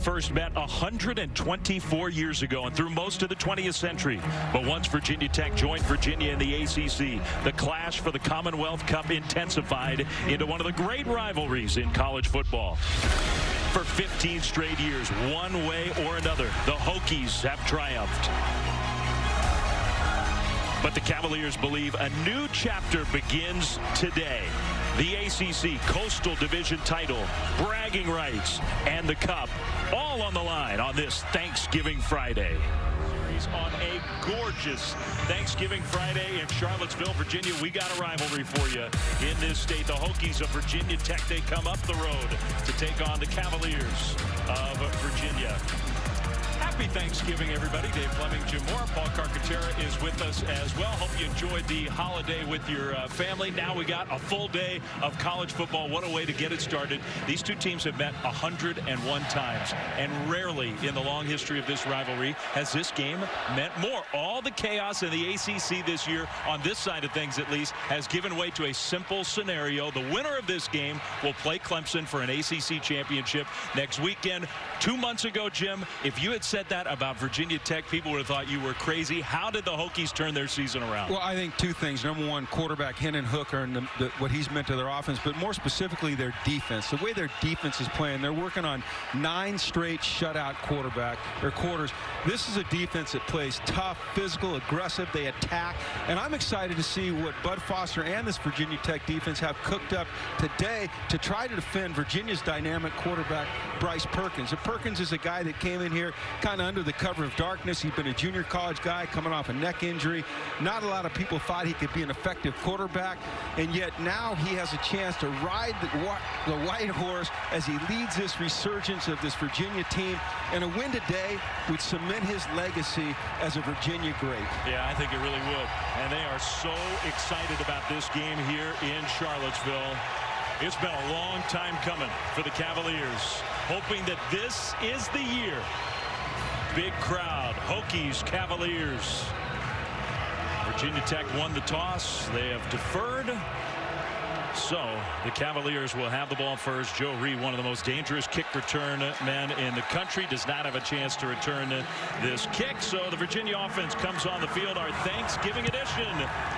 first met 124 years ago and through most of the 20th century. But once Virginia Tech joined Virginia in the ACC, the clash for the Commonwealth Cup intensified into one of the great rivalries in college football. For 15 straight years, one way or another, the Hokies have triumphed. But the Cavaliers believe a new chapter begins today. The ACC Coastal Division title, bragging rights, and the Cup, all on the line on this Thanksgiving Friday on a gorgeous Thanksgiving Friday in Charlottesville, Virginia. We got a rivalry for you in this state. The Hokies of Virginia Tech, they come up the road to take on the Cavaliers of Virginia. Happy Thanksgiving, everybody. Dave Fleming, Jim Mora, Paul Carcaterra is with us as well. Hope you enjoyed the holiday with your uh, family. Now we got a full day of college football. What a way to get it started. These two teams have met 101 times, and rarely in the long history of this rivalry has this game meant more. All the chaos in the ACC this year, on this side of things at least, has given way to a simple scenario. The winner of this game will play Clemson for an ACC championship next weekend. Two months ago, Jim, if you had said that about Virginia Tech, people would have thought you were crazy. How did the Hokies turn their season around? Well, I think two things. Number one, quarterback Hendon Hooker and the, the, what he's meant to their offense, but more specifically their defense. The way their defense is playing, they're working on nine straight shutout quarterback or quarters. This is a defense that plays tough, physical, aggressive. They attack, and I'm excited to see what Bud Foster and this Virginia Tech defense have cooked up today to try to defend Virginia's dynamic quarterback, Bryce Perkins. Perkins is a guy that came in here kind of under the cover of darkness. He's been a junior college guy coming off a neck injury. Not a lot of people thought he could be an effective quarterback, and yet now he has a chance to ride the, the white horse as he leads this resurgence of this Virginia team. And a win today would cement his legacy as a Virginia great. Yeah, I think it really would. And they are so excited about this game here in Charlottesville. It's been a long time coming for the Cavaliers, hoping that this is the year big crowd. Hokies, Cavaliers. Virginia Tech won the toss. They have deferred. So the Cavaliers will have the ball first. Joe Reed, one of the most dangerous kick return men in the country, does not have a chance to return this kick. So the Virginia offense comes on the field. Our Thanksgiving edition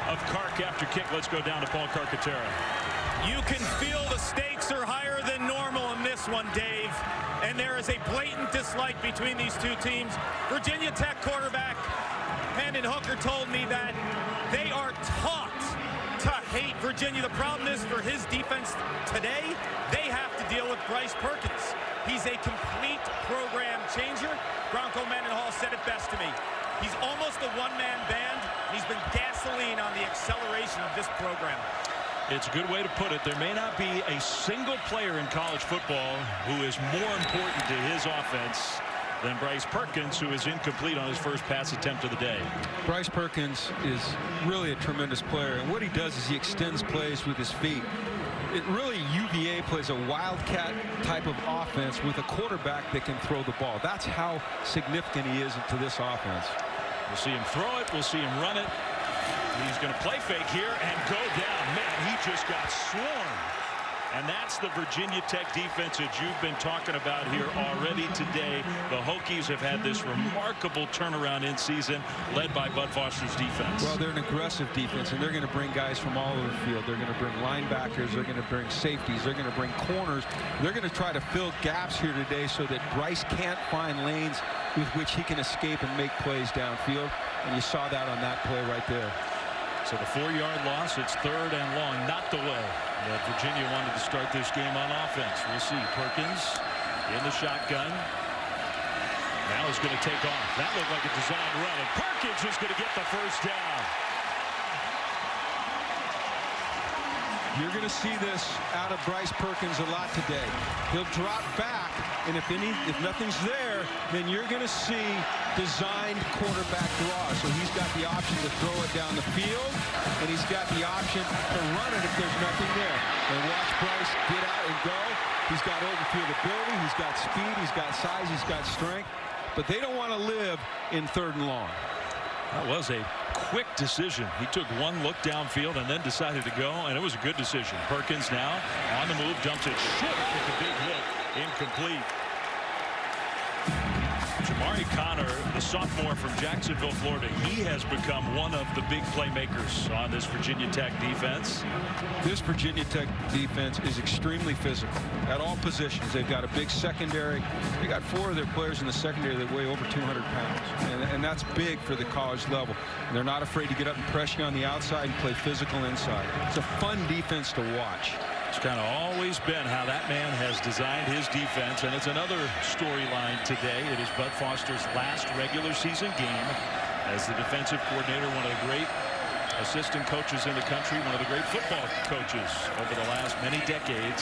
of Cark after kick. Let's go down to Paul Carcaterra. You can feel the stakes are higher than normal in this one, Dave. And there is a blatant dislike between these two teams. Virginia Tech quarterback Hendon Hooker told me that they are taught to hate Virginia. The problem is for his defense today, they have to deal with Bryce Perkins. He's a complete program changer. Bronco Mendenhall said it best to me. He's almost a one-man band. He's been gasoline on the acceleration of this program. It's a good way to put it. There may not be a single player in college football who is more important to his offense than Bryce Perkins, who is incomplete on his first pass attempt of the day. Bryce Perkins is really a tremendous player, and what he does is he extends plays with his feet. It really, UVA plays a wildcat type of offense with a quarterback that can throw the ball. That's how significant he is to this offense. We'll see him throw it. We'll see him run it. He's going to play fake here and go down. Man, he just got swarmed. And that's the Virginia Tech defense that you've been talking about here already today. The Hokies have had this remarkable turnaround in season led by Bud Foster's defense. Well, they're an aggressive defense, and they're going to bring guys from all over the field. They're going to bring linebackers. They're going to bring safeties. They're going to bring corners. They're going to try to fill gaps here today so that Bryce can't find lanes with which he can escape and make plays downfield. And you saw that on that play right there. So the four-yard loss, it's third and long, not the way that Virginia wanted to start this game on offense. We'll see. Perkins in the shotgun. Now he's going to take off. That looked like a designed run, and Perkins is going to get the first down. You're going to see this out of Bryce Perkins a lot today. He'll drop back, and if any, if nothing's there, then you're going to see designed quarterback draw. So he's got the option to throw it down the field, and he's got the option to run it if there's nothing there. And watch Bryce get out and go. He's got overfield ability. He's got speed. He's got size. He's got strength. But they don't want to live in third and long. That was a quick decision. He took one look downfield and then decided to go, and it was a good decision. Perkins now on the move, dumps it short with a big hit, incomplete. Chamarri Conner, the sophomore from Jacksonville, Florida, he has become one of the big playmakers on this Virginia Tech defense. This Virginia Tech defense is extremely physical at all positions. They've got a big secondary. They got four of their players in the secondary that weigh over 200 pounds, and, and that's big for the college level. And they're not afraid to get up and press you on the outside and play physical inside. It's a fun defense to watch. It's kind of always been how that man has designed his defense, and it's another storyline today. It is Bud Foster's last regular season game as the defensive coordinator, one of the great assistant coaches in the country, one of the great football coaches over the last many decades.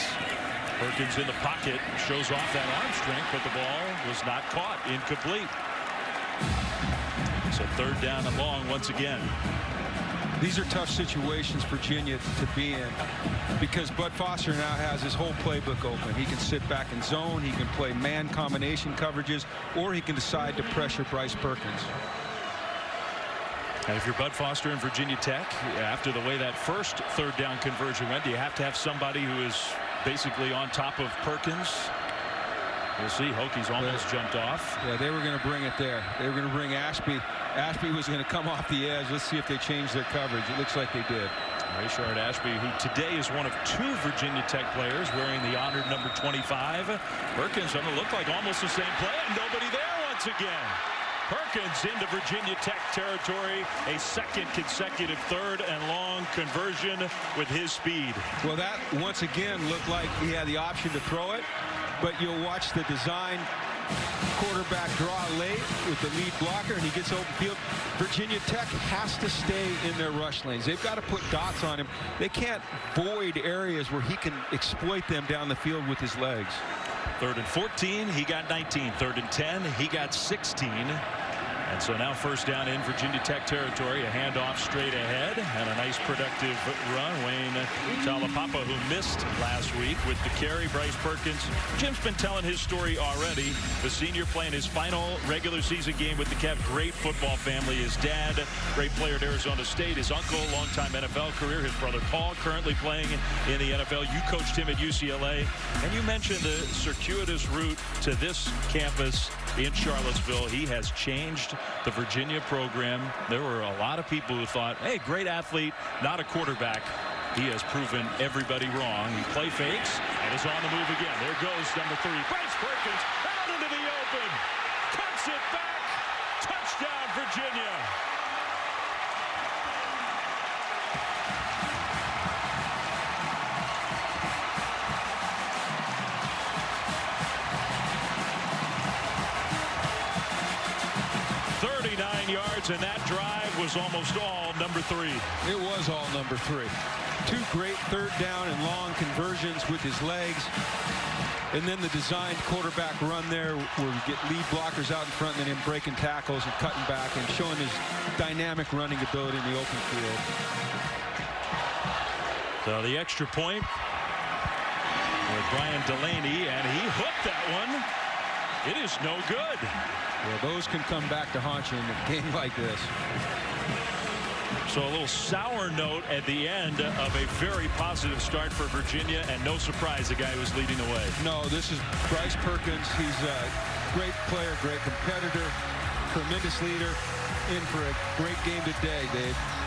Perkins in the pocket shows off that arm strength, but the ball was not caught, incomplete. So third down and long once again. These are tough situations Virginia to be in because Bud Foster now has his whole playbook open. He can sit back in zone, he can play man combination coverages, or he can decide to pressure Bryce Perkins. And if you're Bud Foster in Virginia Tech, after the way that first third down conversion went, do you have to have somebody who is basically on top of Perkins? We'll see. Hokies almost yeah. jumped off. Yeah, they were going to bring it there. They were going to bring Ashby Ashby was going to come off the edge. Let's see if they change their coverage. It looks like they did. Rayshard Ashby, who today is one of two Virginia Tech players wearing the honored number 25. Perkins going to look like almost the same play, and nobody there once again. Perkins into Virginia Tech territory. A second consecutive third and long conversion with his speed. Well, that once again looked like he had the option to throw it, but you'll watch the design quarterback draw late with the lead blocker and he gets open field. Virginia Tech has to stay in their rush lanes. They've got to put dots on him. They can't void areas where he can exploit them down the field with his legs. Third and 14, he got 19. Third and 10, he got 16. And so now first down in Virginia Tech territory. A handoff straight ahead and a nice productive run. Wayne Taulapapa, who missed last week with the carry. Bryce Perkins. Jim's been telling his story already. The senior playing his final regular season game with the Kev. Great football family. His dad, great player at Arizona State. His uncle, longtime NFL career. His brother Paul currently playing in the NFL. You coached him at UCLA. And you mentioned the circuitous route to this campus in Charlottesville. He has changed the Virginia program. There were a lot of people who thought, hey, great athlete, not a quarterback. He has proven everybody wrong. He play fakes and is on the move again. There goes number three. Bryce Perkins out into the open. Cuts it back. Touchdown, Virginia. Yards, and that drive was almost all number three. It was all number three. Two great third down and long conversions with his legs. And then the designed quarterback run there where we get lead blockers out in front and then him breaking tackles and cutting back and showing his dynamic running ability in the open field. So the extra point with Brian Delaney, and he hooked that one. It is no good. Well, those can come back to haunt you in a game like this. So a little sour note at the end of a very positive start for Virginia, and no surprise, the guy who's leading the way. No, this is Bryce Perkins. He's a great player, great competitor, tremendous leader, in for a great game today, Dave.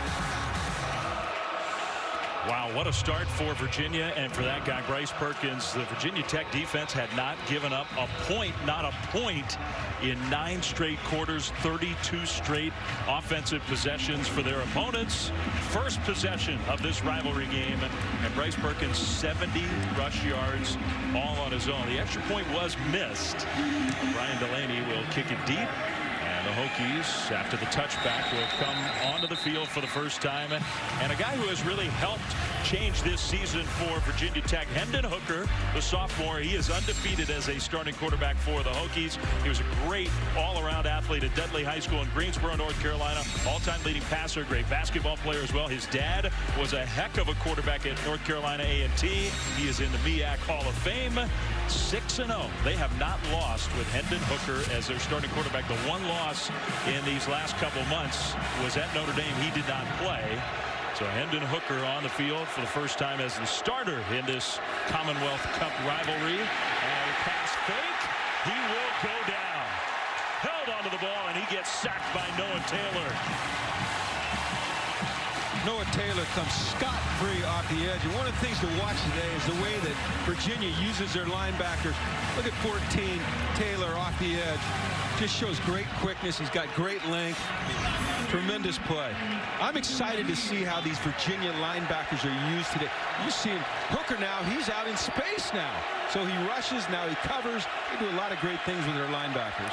Wow, what a start for Virginia and for that guy, Bryce Perkins. The Virginia Tech defense had not given up a point, not a point in nine straight quarters, 32 straight offensive possessions for their opponents. First possession of this rivalry game, and Bryce Perkins 70 rush yards all on his own. The extra point was missed. Brian Delaney will kick it deep the Hokies, after the touchback, will come onto the field for the first time. And a guy who has really helped change this season for Virginia Tech, Hendon Hooker, the sophomore. He is undefeated as a starting quarterback for the Hokies. He was a great all-around athlete at Dudley High School in Greensboro, North Carolina. All-time leading passer, great basketball player as well. His dad was a heck of a quarterback at North Carolina A&T. He is in the MEAC Hall of Fame. 6-0. They have not lost with Hendon Hooker as their starting quarterback. The one loss in these last couple months was at Notre Dame. He did not play. So Hendon Hooker on the field for the first time as the starter in this Commonwealth Cup rivalry. And pass fake. He will go down. held onto the ball, and he gets sacked by Noah Taylor. Noah Taylor comes scot-free off the edge. And one of the things to watch today is the way that Virginia uses their linebackers. Look at 14, Taylor off the edge. Just shows great quickness. He's got great length. Tremendous play. I'm excited to see how these Virginia linebackers are used today. You see him, Hooker now, he's out in space now. So he rushes, now he covers. They do a lot of great things with their linebackers.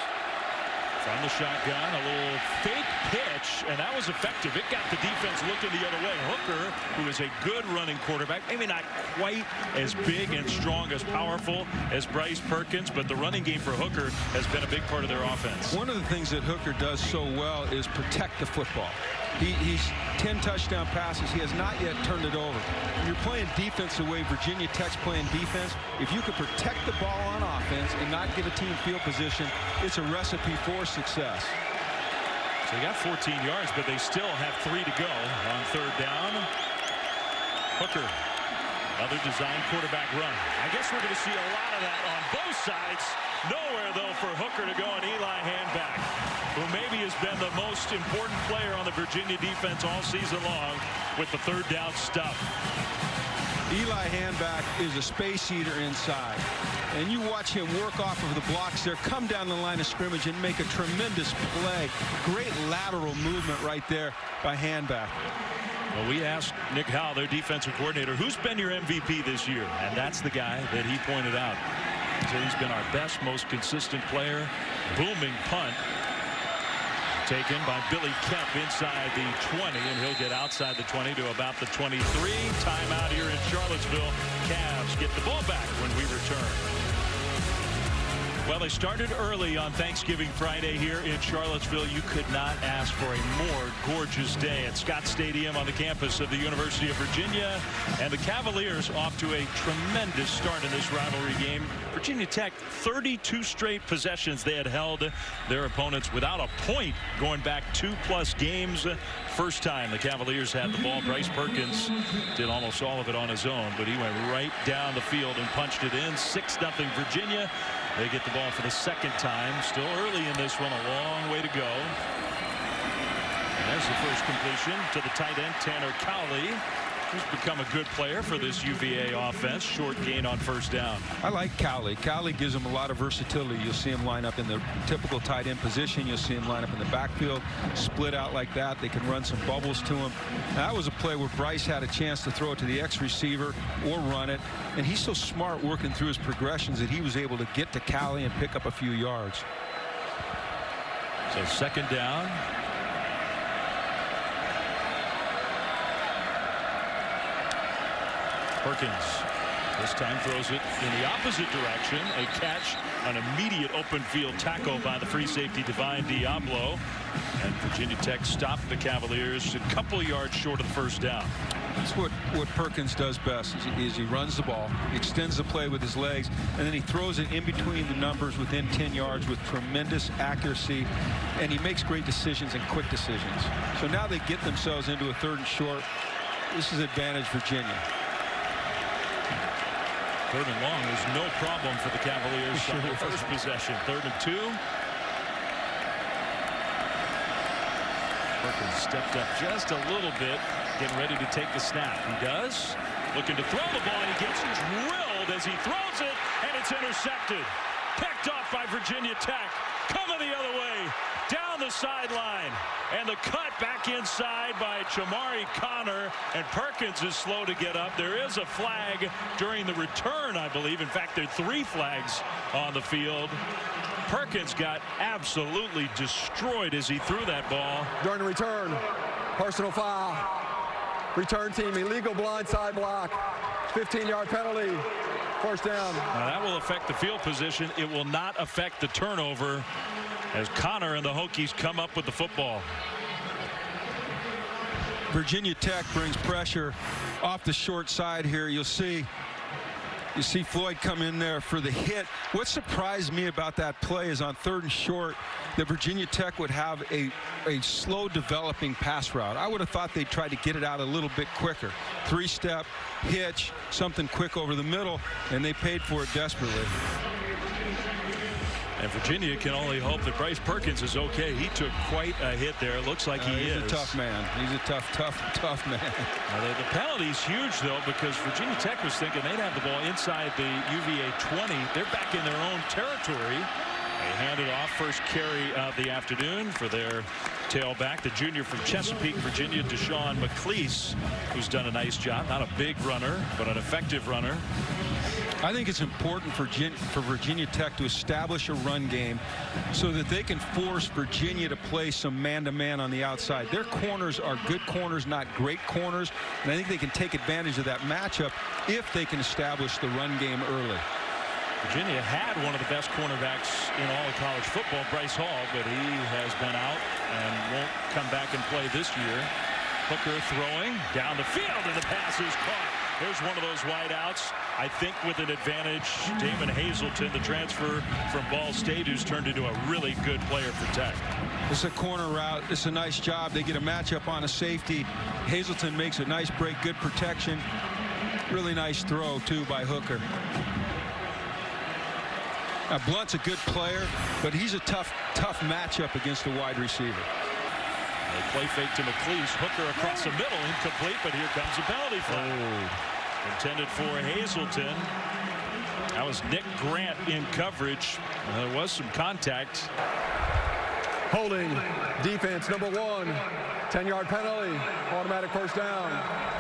From the shotgun, a little fake pitch, and that was effective. It got the defense looking the other way. Hooker, who is a good running quarterback, maybe not quite as big and strong, as powerful as Bryce Perkins, but the running game for Hooker has been a big part of their offense. One of the things that Hooker does so well is protect the football. He, he's 10 touchdown passes. He has not yet turned it over. You're playing defense the way Virginia Tech's playing defense, if you can protect the ball on offense and not give a team field position, it's a recipe for success. So they got 14 yards, but they still have three to go on third down. Hooker, another design quarterback run. I guess we're going to see a lot of that on both sides. Nowhere, though, for Hooker to go and Eli Hanback who maybe has been the most important player on the Virginia defense all season long with the third down stuff. Eli Hanback is a space eater inside. And you watch him work off of the blocks there, come down the line of scrimmage and make a tremendous play. Great lateral movement right there by Hanback. Well, we asked Nick Howell, their defensive coordinator, who's been your MVP this year? And that's the guy that he pointed out. He's been our best, most consistent player. Booming punt taken by Billy Kemp inside the 20 and he'll get outside the 20 to about the 23 timeout here in Charlottesville. Cavs get the ball back when we return well, they started early on Thanksgiving Friday here in Charlottesville. You could not ask for a more gorgeous day at Scott Stadium on the campus of the University of Virginia. And the Cavaliers off to a tremendous start in this rivalry game. Virginia Tech 32 straight possessions they had held their opponents without a point going back two plus games. First time the Cavaliers had the ball. Bryce Perkins did almost all of it on his own, but he went right down the field and punched it in. 6 nothing Virginia. They get the ball for the second time. Still early in this one. A long way to go. And there's the first completion to the tight end, Tanner Cowley. He's become a good player for this UVA offense. Short gain on first down. I like Cowley. Cowley gives him a lot of versatility. You'll see him line up in the typical tight end position. You'll see him line up in the backfield, split out like that. They can run some bubbles to him. Now, that was a play where Bryce had a chance to throw it to the X receiver or run it. And he's so smart working through his progressions that he was able to get to Cowley and pick up a few yards. So second down. Perkins this time throws it in the opposite direction. A catch, an immediate open field tackle by the free safety Divine Deablo. And Virginia Tech stopped the Cavaliers a couple yards short of the first down. That's what, what Perkins does best is he, is he runs the ball, extends the play with his legs, and then he throws it in between the numbers within 10 yards with tremendous accuracy, and he makes great decisions and quick decisions. So now they get themselves into a third and short. This is advantage Virginia. Third and long is no problem for the Cavaliers on their first possession. Third and two. Perkins stepped up just a little bit, getting ready to take the snap. He does. Looking to throw the ball, and he gets drilled as he throws it, and it's intercepted. Picked off by Virginia Tech. Coming the other way down the sideline. And the cut back inside by Chamarri Conner, And Perkins is slow to get up. There is a flag during the return, I believe. In fact, there are three flags on the field. Perkins got absolutely destroyed as he threw that ball. During the return, personal foul. Return team, illegal blindside block. 15-yard penalty. First down. Now that will affect the field position. It will not affect the turnover as Conner and the Hokies come up with the football. Virginia Tech brings pressure off the short side here. You'll see you see Floyd come in there for the hit. What surprised me about that play is on third and short that Virginia Tech would have a, a slow developing pass route. I would have thought they'd try to get it out a little bit quicker. Three step, hitch, something quick over the middle, and they paid for it desperately. And Virginia can only hope that Bryce Perkins is okay. He took quite a hit there. It looks like Uh, he he's is. a tough man. He's a tough, tough, tough man. Now, the, the penalty's huge, though, because Virginia Tech was thinking they'd have the ball inside the UVA 20. They're back in their own territory. They hand it off first carry of the afternoon for their tailback, the junior from Chesapeake, Virginia, Deshawn McClease, who's done a nice job. Not a big runner, but an effective runner. I think it's important for, for Virginia Tech to establish a run game so that they can force Virginia to play some man-to-man -man on the outside. Their corners are good corners, not great corners, and I think they can take advantage of that matchup if they can establish the run game early. Virginia had one of the best cornerbacks in all of college football, Bryce Hall, but he has been out and won't come back and play this year. Hooker throwing down the field, and the pass is caught. There's one of those wideouts. I think with an advantage, Damon Hazelton, the transfer from Ball State, who's turned into a really good player for Tech. It's a corner route. It's a nice job. They get a matchup on a safety. Hazelton makes a nice break, good protection. Really nice throw, too, by Hooker. Now, Blount's a good player, but he's a tough, tough matchup against a wide receiver. They play fake to McClease. Hooker across the middle, incomplete, but here comes a penalty flag. Intended for Hazelton. That was Nick Grant in coverage. Uh, there was some contact. Holding defense number one. 10-yard penalty. Automatic first down.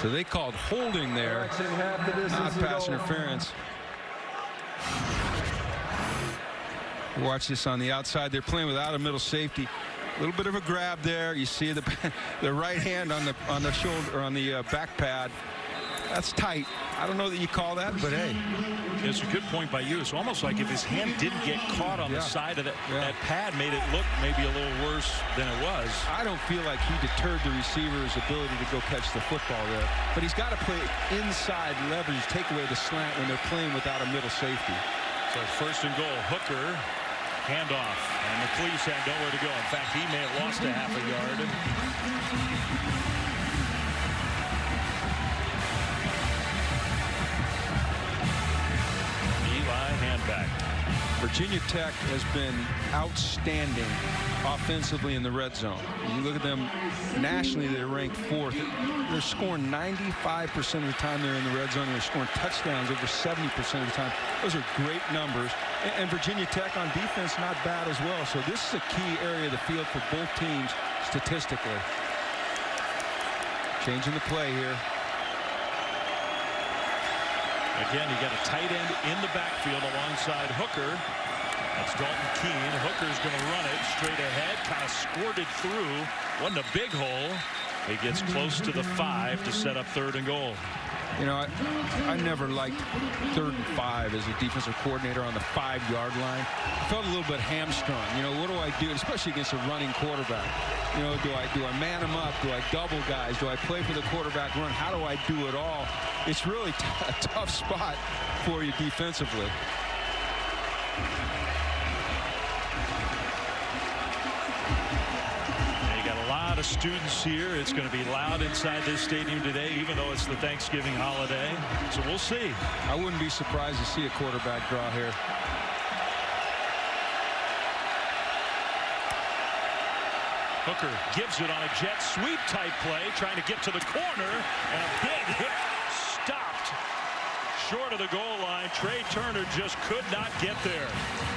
So they called holding there, Correction, half the not pass interference. Watch this on the outside. They're playing without a middle safety. A little bit of a grab there. You see the the right hand on the on the shoulder or on the uh, back pad. That's tight. I don't know that you call that, but hey, It's a good point by you. It's almost like if his hand didn't get caught on Yeah. the side of that, Yeah. that pad, made it look maybe a little worse than it was. I don't feel like he deterred the receiver's ability to go catch the football there. But he's got to play inside leverage, take away the slant when they're playing without a middle safety. So first and goal, Hooker, handoff, and McClease had nowhere to go. In fact, he may have lost a half a yard. Virginia Tech has been outstanding offensively in the red zone. You look at them nationally, they're ranked fourth. They're scoring 95% of the time they're in the red zone. They're scoring touchdowns over 70% of the time. Those are great numbers. And, Virginia Tech on defense, not bad as well. So this is a key area of the field for both teams statistically. Changing the play here. Again, you got a tight end in the backfield alongside Hooker. That's Dalton Keene. Hooker's going to run it straight ahead. Kind of squirted through. Wasn't a big hole. He gets close to the five to set up third and goal. You know, I, I never liked third and five as a defensive coordinator on the five-yard line. I felt a little bit hamstrung. You know, what do I do, especially against a running quarterback? You know, do I do I man him up? Do I double guys? Do I play for the quarterback run? How do I do it all? It's really a tough spot for you defensively. And you got a lot of students here. It's going to be loud inside this stadium today, even though it's the Thanksgiving holiday. So we'll see. I wouldn't be surprised to see a quarterback draw here. Hooker gives it on a jet sweep type play, trying to get to the corner, and a big hit short of the goal line. Trey Turner just could not get there.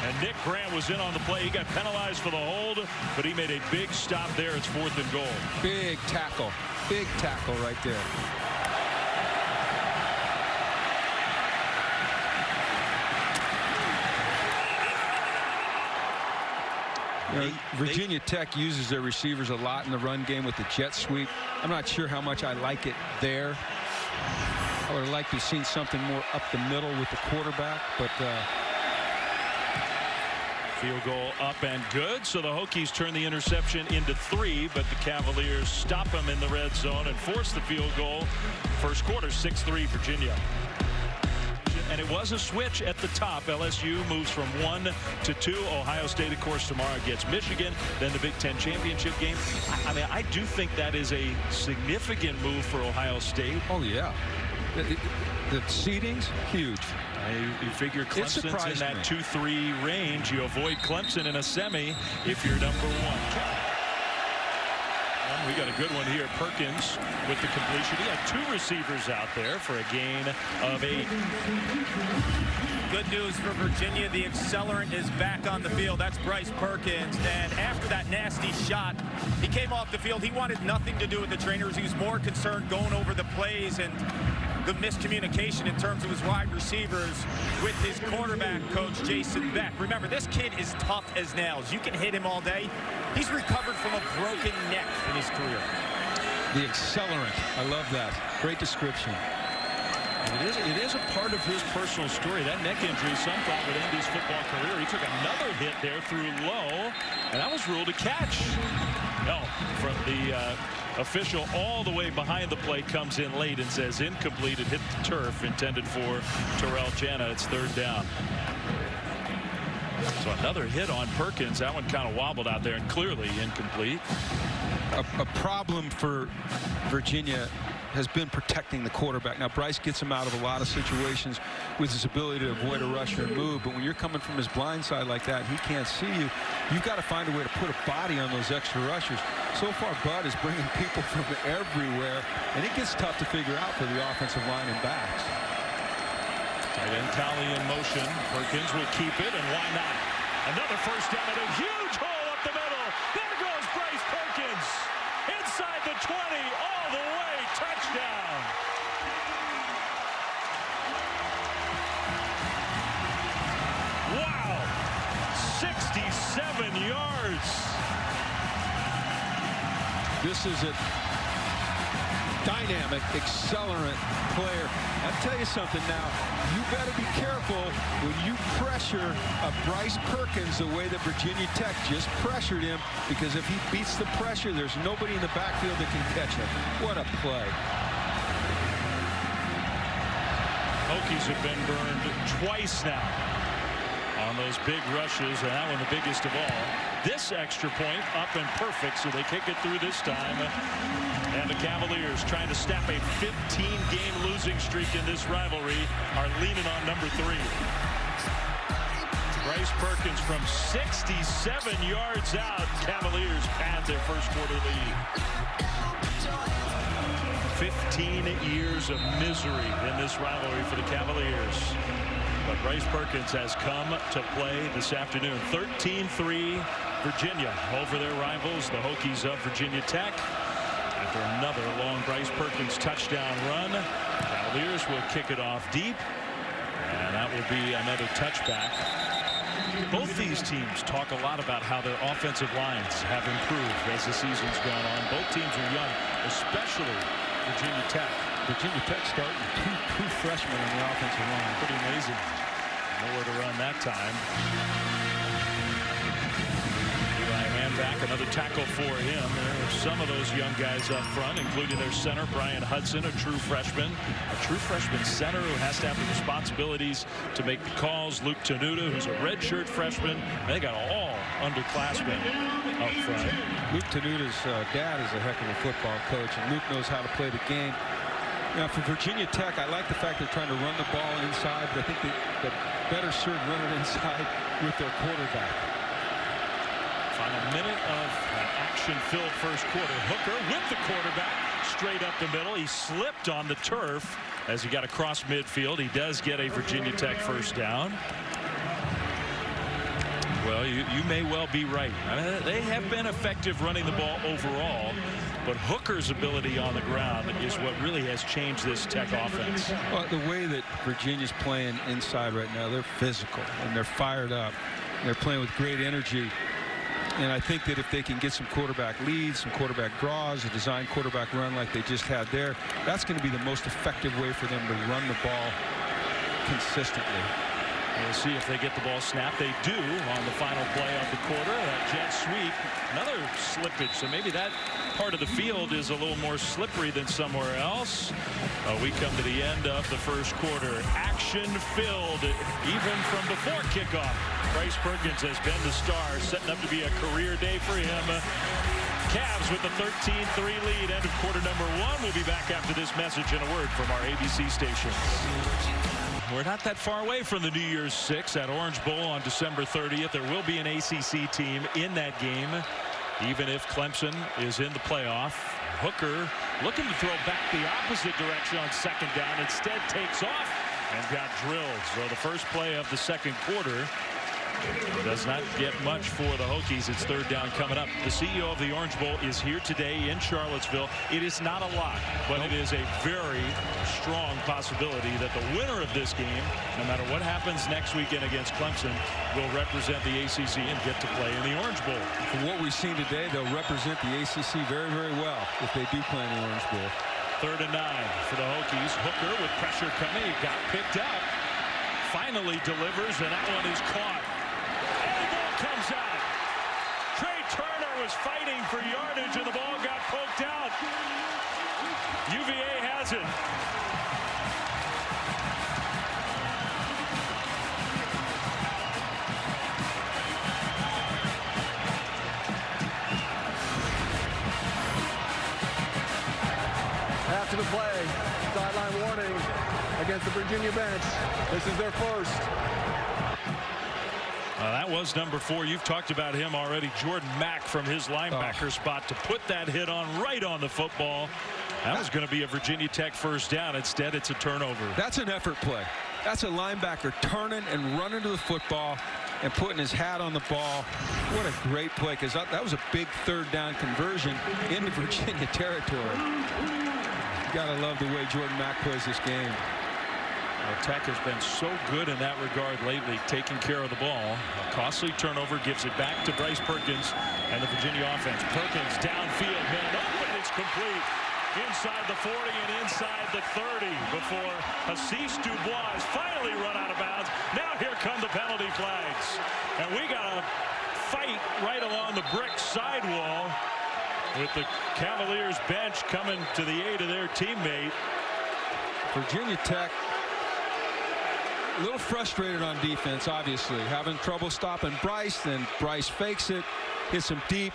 And Nick Grant was in on the play. He got penalized for the hold, but he made a big stop there. It's fourth and goal. Big tackle. Big tackle right there. You know, Virginia Tech uses their receivers a lot in the run game with the jet sweep. I'm not sure how much I like it there. I would have liked to have seen something more up the middle with the quarterback, but uh, Field goal up and good. So the Hokies turn the interception into three, but the Cavaliers stop them in the red zone and force the field goal. First quarter, 6-3 Virginia. And it was a switch at the top. LSU moves from one to two. Ohio State, of course, tomorrow gets Michigan. Then the Big Ten championship game. I, I mean, I do think that is a significant move for Ohio State. oh yeah. The, the seeding's huge. You, you figure Clemson's in that 2-3 range. You avoid Clemson in a semi if you're number one. We got a good one here. Perkins with the completion. He had two receivers out there for a gain of eight. Good news for Virginia. The accelerant is back on the field. That's Bryce Perkins. And after that nasty shot, he came off the field. He wanted nothing to do with the trainers. He was more concerned going over the plays and the miscommunication in terms of his wide receivers with his quarterback coach, Jason Beck. Remember, this kid is tough as nails. You can hit him all day. He's recovered from a broken neck in his career. The accelerant. I love that. Great description. It is, it is a part of his personal story. That neck injury, some thought would end his football career. He took another hit there through low, and that was ruled a catch. No, from the uh, official all the way behind the plate comes in late and says incomplete. It hit the turf intended for Terrell Jana. It's third down. So another hit on Perkins. That one kind of wobbled out there and clearly incomplete. A, a problem for Virginia has been protecting the quarterback. Now, Bryce gets him out of a lot of situations with his ability to avoid a rusher and move, but when you're coming from his blind side like that, he can't see you, you've got to find a way to put a body on those extra rushers. So far, Bud is bringing people from everywhere, and it gets tough to figure out for the offensive line and backs. Tight end Talley in motion. Perkins will keep it, and why not? Another first down and a huge This is a dynamic, accelerant player. I'll tell you something now. You better be careful when you pressure a Bryce Perkins the way that Virginia Tech just pressured him because if he beats the pressure, there's nobody in the backfield that can catch him. What a play. Hokies have been burned twice now those big rushes, and that one the biggest of all. This extra point up and perfect, so they kick it through this time. And the Cavaliers trying to snap a 15-game losing streak in this rivalry are leaning on number three. Bryce Perkins from 67 yards out. Cavaliers pad their first quarter lead. 15 years of misery in this rivalry for the Cavaliers. But Bryce Perkins has come to play this afternoon. 13-3 Virginia over their rivals, the Hokies of Virginia Tech. After another long Bryce Perkins touchdown run, Cavaliers will kick it off deep. And that will be another touchback. Both these teams talk a lot about how their offensive lines have improved as the season's gone on. Both teams are young, especially Virginia Tech. Virginia Tech starting two, true freshmen on the offensive line. Pretty amazing. Nowhere to run that time. Eli Hanback, another tackle for him. There are some of those young guys up front, including their center, Brian Hudson, a true freshman. A true freshman center who has to have the responsibilities to make the calls. Luke Tenuta, who's a redshirt freshman. They got all underclassmen up front. Luke Tenuta's uh, dad is a heck of a football coach, and Luke knows how to play the game. Now, for Virginia Tech, I like the fact they're trying to run the ball inside, but I think they, they better serve running inside with their quarterback. Final minute of an action-filled first quarter. Hooker with the quarterback straight up the middle. He slipped on the turf as he got across midfield. He does get a Virginia Tech first down. Well, you, you may well be right. I mean, they have been effective running the ball overall, but Hooker's ability on the ground is what really has changed this Tech offense. Well, the way that Virginia's playing inside right now, they're physical and they're fired up. They're playing with great energy. And I think that if they can get some quarterback leads, some quarterback draws, a design quarterback run like they just had there, that's going to be the most effective way for them to run the ball consistently. We'll see if they get the ball snapped. They do on the final play of the quarter. That jet sweep, another slippage. So maybe that part of the field is a little more slippery than somewhere else. Uh, we come to the end of the first quarter. Action filled even from before kickoff. Bryce Perkins has been the star, setting up to be a career day for him. Cavs with the 13-3 lead. End of quarter number one. We'll be back after this message and a word from our ABC stations. We're not that far away from the New Year's Six at Orange Bowl on December 30th. There will be an ACC team in that game, even if Clemson is in the playoff. Hooker looking to throw back the opposite direction on second down. Instead takes off and got drilled. So the first play of the second quarter does not get much for the Hokies. It's third down coming up. The CEO of the Orange Bowl is here today in Charlottesville. It is not a lot, but it is a very strong possibility that the winner of this game, no matter what happens next weekend against Clemson, will represent the ACC and get to play in the Orange Bowl. From what we've seen today, they'll represent the ACC very, very well if they do play in the Orange Bowl. Third and nine for the Hokies. Hooker with pressure coming. He got picked up. Finally delivers, and that one is caught comes out. Trey Turner was fighting for yardage and the ball got poked out. UVA has it. After the play, sideline warning against the Virginia bench. This is their first. Uh, that was number four. You've talked about him already. Jordan Mack from his linebacker oh. spot to put that hit on right on the football. That was going to be a Virginia Tech first down. Instead, it's a turnover. That's an effort play. That's a linebacker turning and running to the football and putting his hat on the ball. What a great play because that was a big third down conversion into Virginia territory. You got to love the way Jordan Mack plays this game. Tech has been so good in that regard lately, taking care of the ball. A costly turnover gives it back to Bryce Perkins and the Virginia offense. Perkins downfield, man open, it's complete. Inside the 40 and inside the 30 before Hasise Dubois finally run out of bounds. Now here come the penalty flags. And we got a fight right along the brick sidewall with the Cavaliers bench coming to the aid of their teammate. Virginia Tech a little frustrated on defense, obviously. Having trouble stopping Bryce, then Bryce fakes it, hits him deep.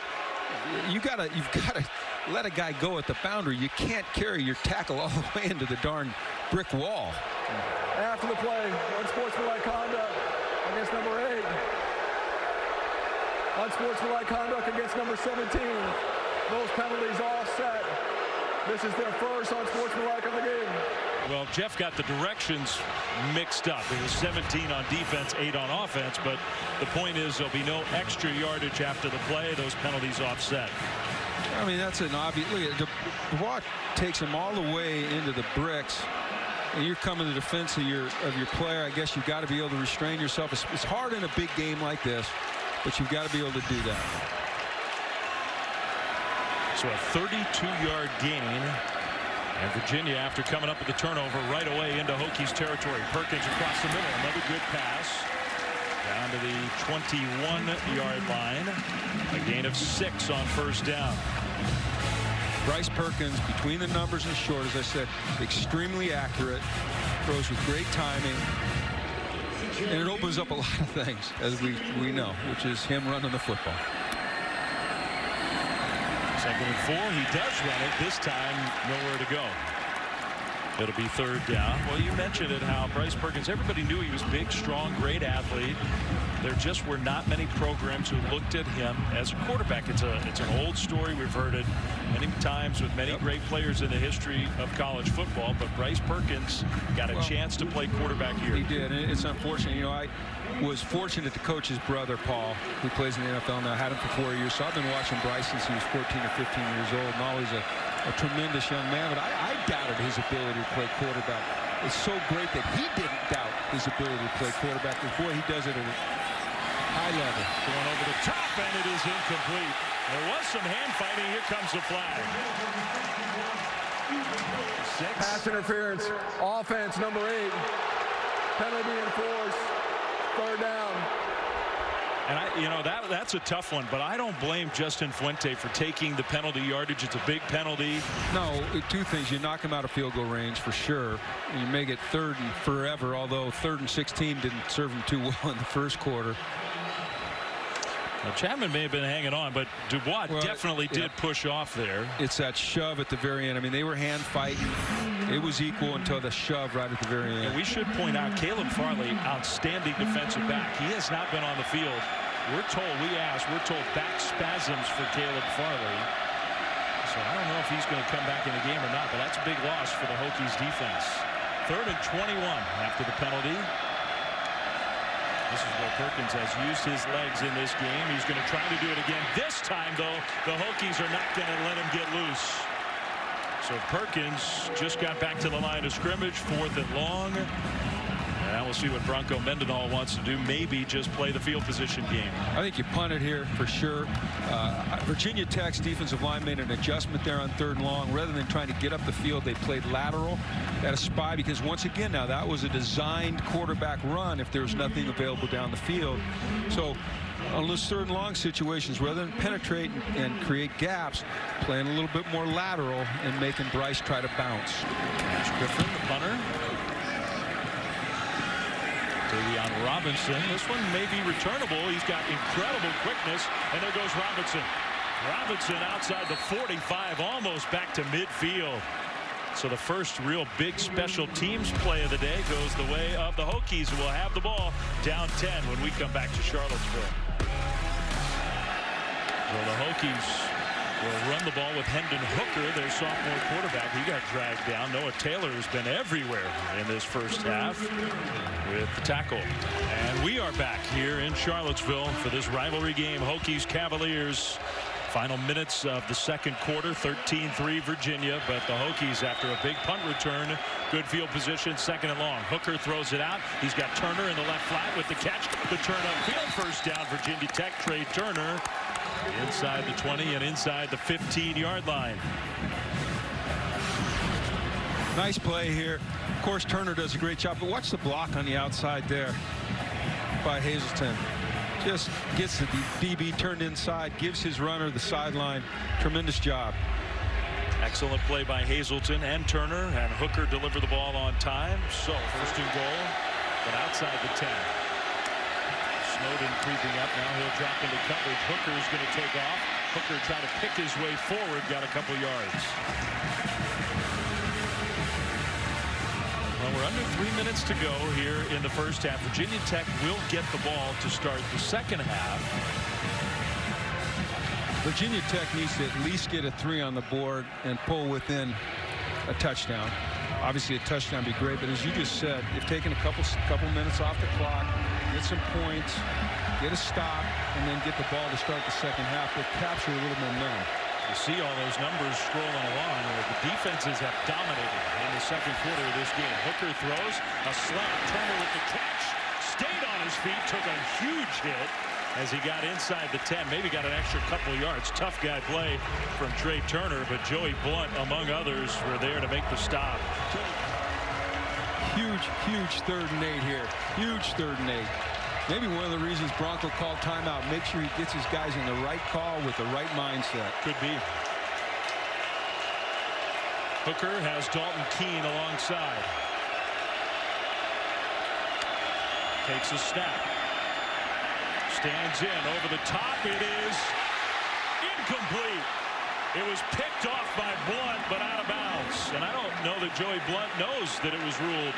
You gotta, you've gotta let a guy go at the boundary. You can't carry your tackle all the way into the darn brick wall. After the play, unsportsmanlike conduct against number eight. Unsportsmanlike conduct against number 17. Those penalties offset. This is their first unsportsmanlike of the game. Well, Jeff got the directions mixed up. It was 17 on defense, 8 on offense, but the point is there'll be no extra yardage after the play. Those penalties offset. I mean, that's an obvious. Look at takes him all the way into the bricks. And you're coming to the defense of your of your player. I guess you've got to be able to restrain yourself. It's, it's hard in a big game like this, but you've got to be able to do that. So a 32-yard gain and Virginia, after coming up with the turnover right away into Hokies territory. Perkins across the middle. Another good pass. Down to the 21-yard line. A gain of six on first down. Bryce Perkins, between the numbers and short, as I said, extremely accurate. Throws with great timing. And it opens up a lot of things, as we, we know, which is him running the football. Second and four. He does run it. This time, nowhere to go. It'll be third down. Well, you mentioned it, how Bryce Perkins, everybody knew he was big, strong, great athlete. There just were not many programs who looked at him as a quarterback. It's a it's an old story. We've heard it many times with many yep. great players in the history of college football. But Bryce Perkins got a well, chance to play quarterback here. He did. And it's unfortunate. You know, I was fortunate to coach his brother, Paul, who plays in the NFL now. Had him for four years. So I've been watching Bryce since he was 14 or 15 years old. And always a, a tremendous young man. But I, I doubted his ability to play quarterback. It's so great that he didn't doubt his ability to play quarterback. Before he does it at a high level. Going over the top, and it is incomplete. There was some hand fighting. Here comes the flag. Six. Pass interference. Offense, number eight. Penalty enforced. Third down. And I, you know, that that's a tough one, but I don't blame Justin Fuente for taking the penalty yardage. It's a big penalty. No, two things. You knock him out of field goal range for sure. You make it third and forever, although third and 16 didn't serve him too well in the first quarter. Now, Chatman may have been hanging on, but Dubois Well, definitely did push off there. It's that shove at the very end. I mean, they were hand fighting. It was equal until the shove right at the very end. And we should point out Caleb Farley, outstanding defensive back. He has not been on the field. We're told, we asked, we're told back spasms for Caleb Farley. So I don't know if he's going to come back in the game or not, but that's a big loss for the Hokies defense. Third and 21 after the penalty. This is where Perkins has used his legs in this game. He's going to try to do it again. This time, though, the Hokies are not going to let him get loose. So Perkins just got back to the line of scrimmage, fourth and long. And we'll see what Bronco Mendenhall wants to do. Maybe just play the field position game. I think you punt it here for sure. Uh, Virginia Tech's defensive line made an adjustment there on third and long. Rather than trying to get up the field, they played lateral at a spy because once again now that was a designed quarterback run if there was nothing available down the field. So on those third and long situations, rather than penetrate and, and create gaps, playing a little bit more lateral and making Bryce try to bounce. That's Griffin, the punter. Tayvion Robinson. This one may be returnable. He's got incredible quickness. And there goes Robinson. Robinson outside the 45, almost back to midfield. So the first real big special teams play of the day goes the way of the Hokies will have the ball down 10 when we come back to Charlottesville. So the Hokies will run the ball with Hendon Hooker, their sophomore quarterback. He got dragged down. Noah Taylor has been everywhere in this first half with the tackle. And we are back here in Charlottesville for this rivalry game. Hokies Cavaliers. Final minutes of the second quarter, 13-3 Virginia, but the Hokies after a big punt return, good field position, second and long. Hooker throws it out. He's got Turner in the left flat with the catch. The turn upfield first down, Virginia Tech. Tre Turner inside the 20 and inside the 15-yard line. Nice play here. Of course, Turner does a great job, but watch the block on the outside there by Hazelton. Just gets the DB turned inside, gives his runner the sideline. Tremendous job. Excellent play by Hazelton and Turner, and Hooker deliver the ball on time. So first and goal, but outside the 10. Snowden creeping up. Now he'll drop into coverage. Hooker is going to take off. Hooker trying to pick his way forward. Got a couple yards. Well, we're under three minutes to go here in the first half. Virginia Tech will get the ball to start the second half. Virginia Tech needs to at least get a three on the board and pull within a touchdown. Obviously, a touchdown would be great, but as you just said, if taking a couple couple minutes off the clock, get some points, get a stop, and then get the ball to start the second half, will capture a little momentum. You see all those numbers scrolling along. The defenses have dominated in the second quarter of this game. Hooker throws a slant. Turner with the catch. Stayed on his feet. Took a huge hit as he got inside the 10. Maybe got an extra couple yards. Tough guy play from Tre Turner. But Joey Blount, among others, were there to make the stop. Huge, huge third and eight here. Huge third and eight. Maybe one of the reasons Bronco called timeout. Make sure he gets his guys in the right call with the right mindset. Could be. Hooker has Dalton Keene alongside. Takes a snap. Stands in over the top. It is incomplete. It was picked off by Blount, but out of bounds. And I don't know that Joey Blount knows that it was ruled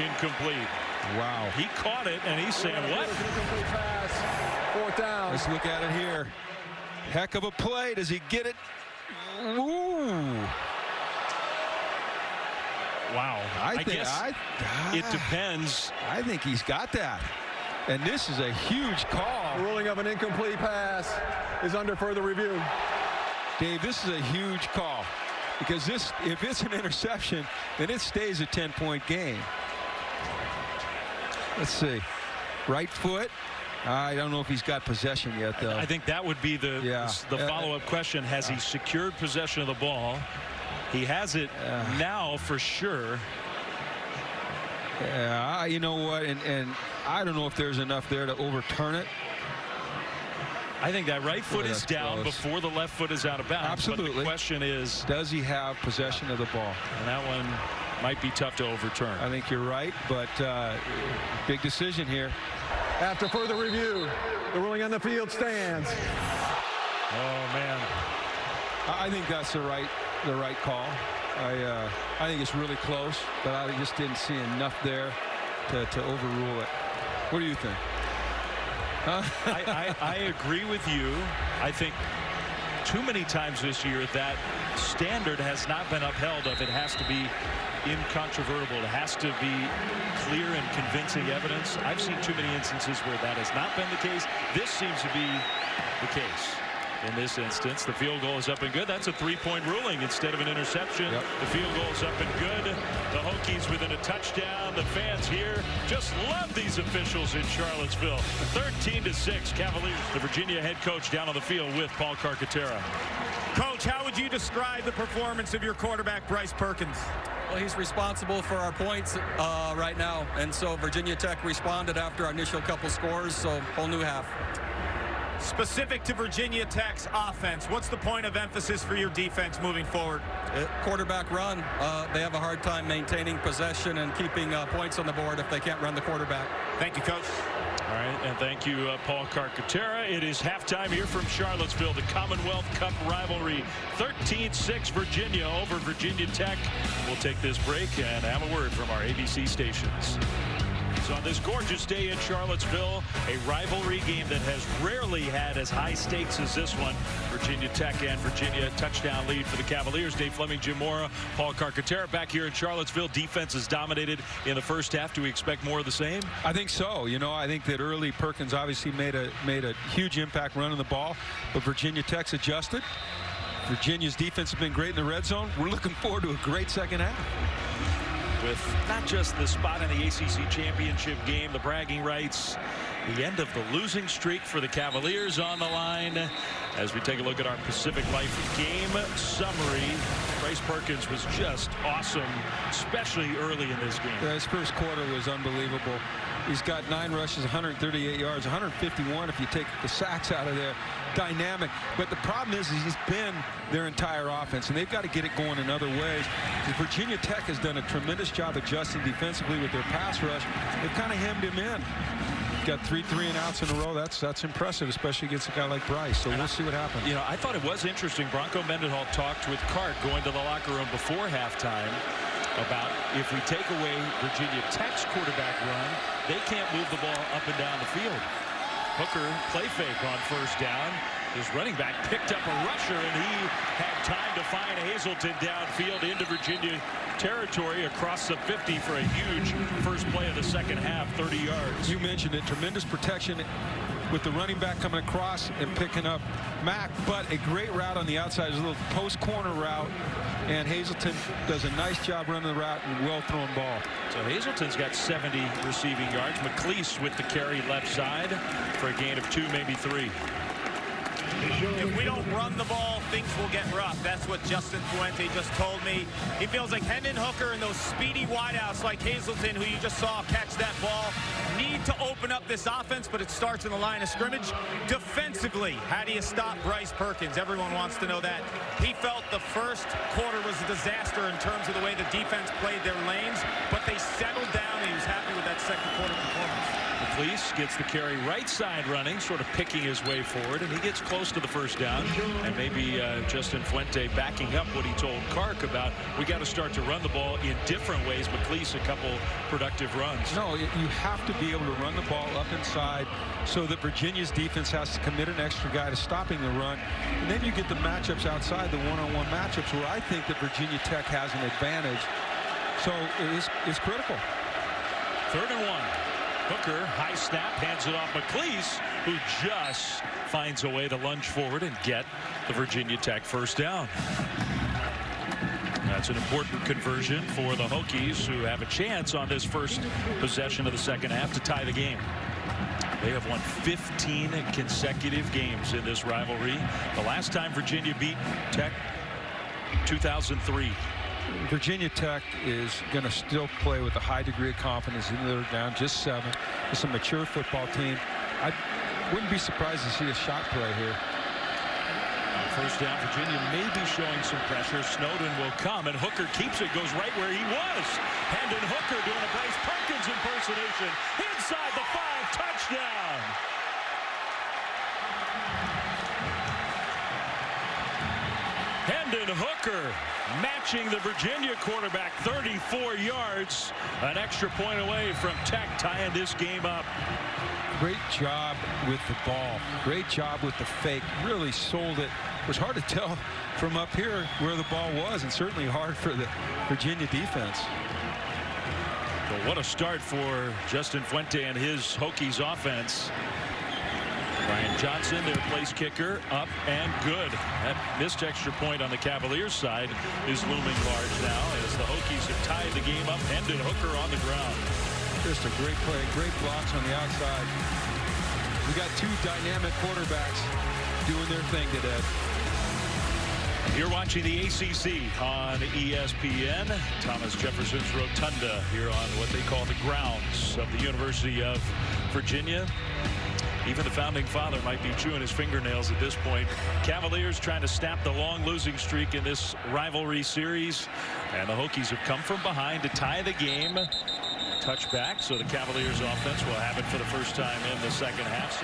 incomplete. Wow. He caught it, and he's saying, what? Incomplete pass. Fourth down. Let's look at it here. Heck of a play. Does he get it? Ooh. Wow. I, think guess I, it depends. I think he's got that. And this is a huge call. Ruling of an incomplete pass is under further review. Dave, this is a huge call. Because this, if it's an interception, then it stays a 10-point game. Let's see. Right foot. I don't know if he's got possession yet, though. I think that would be the Yeah. the follow-up question. Has he secured possession of the ball? He has it Uh. now for sure. Yeah, you know what? And, and I don't know if there's enough there to overturn it. I think that right foot Boy, is down close. before the left foot is out of bounds. But Absolutely. the question is, Does he have possession of the ball? and that one might be tough to overturn. I think you're right, but uh, big decision here. After further review, the ruling on the field stands. Oh, man. I think that's the right the right call. I uh, I think it's really close, but I just didn't see enough there to, to overrule it. What do you think? I, I, I agree with you. I think too many times this year that standard has not been upheld of it has to be incontrovertible. It has to be clear and convincing evidence. I've seen too many instances where that has not been the case. This seems to be the case in this instance. The field goal is up and good. That's a three-point ruling instead of an interception. Yep. The field goal is up and good. The Hokies within a touchdown. The fans here just love these officials in Charlottesville. 13 to 6 Cavaliers. The Virginia head coach down on the field with Paul Carcaterra. Coach, how would you describe the performance of your quarterback, Bryce Perkins? Well, he's responsible for our points uh, right now. And so Virginia Tech responded after our initial couple scores, so whole new half. Specific to Virginia Tech's offense, what's the point of emphasis for your defense moving forward? Uh, quarterback run. Uh, they have a hard time maintaining possession and keeping uh, points on the board if they can't run the quarterback. Thank you, Coach. All right, and thank you, uh, Paul Carcaterra. It is halftime here from Charlottesville, the Commonwealth Cup rivalry. 13-6 Virginia over Virginia Tech. We'll take this break and have a word from our ABC stations on this gorgeous day in Charlottesville. A rivalry game that has rarely had as high stakes as this one. Virginia Tech and Virginia touchdown lead for the Cavaliers. Dave Fleming, Jim Mora, Paul Carcaterra back here in Charlottesville. Defense is dominated in the first half. Do we expect more of the same? I think so. You know, I think that early Perkins obviously made a made a huge impact running the ball, but Virginia Tech's adjusted. Virginia's defense has been great in the red zone. We're looking forward to a great second half with not just the spot in the ACC championship game, the bragging rights, the end of the losing streak for the Cavaliers on the line. As we take a look at our Pacific Life game summary, Bryce Perkins was just awesome, especially early in this game. Yeah, his first quarter was unbelievable. He's got nine rushes, 138 yards, 151 if you take the sacks out of there. Dynamic. But the problem is, is he's been their entire offense, and they've got to get it going in other ways. Virginia Tech has done a tremendous job adjusting defensively with their pass rush. They've kind of hemmed him in got three three and outs in a row. That's that's impressive, especially against a guy like Bryce. So and we'll I, see what happens. You know, I thought it was interesting. Bronco Mendenhall talked with Cart going to the locker room before halftime about if we take away Virginia Tech's quarterback run, they can't move the ball up and down the field. Hooker play fake on first down. His running back picked up a rusher, and he had time to find Hazelton downfield into Virginia territory across the 50 for a huge first play of the second half, 30 yards. You mentioned it, tremendous protection with the running back coming across and picking up Mack, but a great route on the outside. It's a little post corner route, and Hazelton does a nice job running the route and well thrown ball. So Hazelton's got 70 receiving yards. McClease with the carry left side for a gain of two, maybe three. If we don't run the ball, things will get rough. That's what Justin Fuente just told me. He feels like Hendon Hooker and those speedy wideouts like Hazelton, who you just saw catch that ball, need to open up this offense, but it starts in the line of scrimmage. Defensively, how do you stop Bryce Perkins? Everyone wants to know that. He felt the first quarter was a disaster in terms of the way the defense played their lanes, but they settled down and he was happy with that second quarter McClease gets the carry right side running, sort of picking his way forward, and he gets close to the first down. And maybe uh, Justin Fuente backing up what he told Kark about we got to start to run the ball in different ways. McClease a couple productive runs. No, you have to be able to run the ball up inside so that Virginia's defense has to commit an extra guy to stopping the run. And then you get the matchups outside, the one-on-one -on -one matchups, where I think that Virginia Tech has an advantage. So it is, it's critical. Third and one. Hooker, high snap, hands it off McClease, who just finds a way to lunge forward and get the Virginia Tech first down. That's an important conversion for the Hokies, who have a chance on this first possession of the second half to tie the game. They have won 15 consecutive games in this rivalry. The last time Virginia beat Tech, 2003. Virginia Tech is going to still play with a high degree of confidence even though they're down just seven. It's a mature football team. I wouldn't be surprised to see a shot play here. first down. Virginia may be showing some pressure. Snowden will come, and Hooker keeps it, goes right where he was. Hendon Hooker doing a Bryce Perkins impersonation. Inside the five, touchdown. Hooker matching the Virginia quarterback 34 yards. An extra point away from Tech tying this game up. Great job with the ball. Great job with the fake. Really sold it. It was hard to tell from up here where the ball was and certainly hard for the Virginia defense. But what a start for Justin Fuente and his Hokies offense. Brian Johnson, their place kicker, up and good. That missed extra point on the Cavaliers side is looming large now as the Hokies have tied the game up. Hendon Hooker on the ground. Just a great play, great blocks on the outside. We got two dynamic quarterbacks doing their thing today. You're watching the ACC on ESPN. Thomas Jefferson's Rotunda here on what they call the grounds of the University of Virginia. Even the founding father might be chewing his fingernails at this point. Cavaliers trying to snap the long losing streak in this rivalry series. And the Hokies have come from behind to tie the game. Touchback, so the Cavaliers offense will have it for the first time in the second half.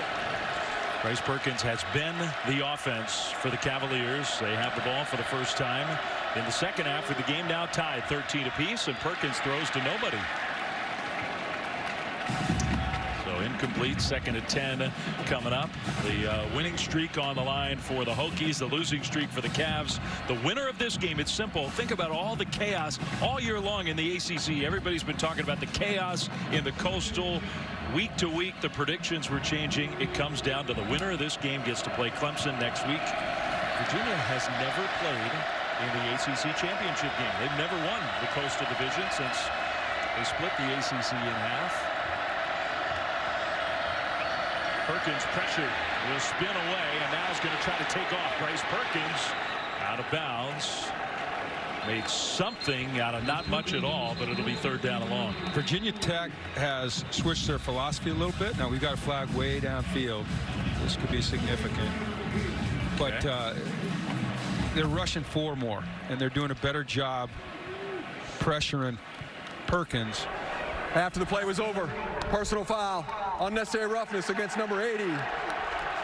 Bryce Perkins has been the offense for the Cavaliers. They have the ball for the first time in the second half with the game now tied 13 apiece and Perkins throws to nobody. So incomplete second and 10 coming up. The uh, winning streak on the line for the Hokies, the losing streak for the Cavs. The winner of this game, it's simple. Think about all the chaos all year long in the ACC. Everybody's been talking about the chaos in the Coastal. Week to week, the predictions were changing. It comes down to the winner of this game gets to play Clemson next week. Virginia has never played in the ACC championship game. They've never won the Coastal Division since they split the ACC in half. Perkins pressured will spin away and now is going to try to take off. Bryce Perkins out of bounds. Made something out of not much at all but it'll be third down and long Virginia Tech has switched their philosophy a little bit. Now we've got a flag way downfield. This could be significant. But Okay. uh, they're rushing four more and they're doing a better job pressuring Perkins After the play was over, personal foul, unnecessary roughness against number 80.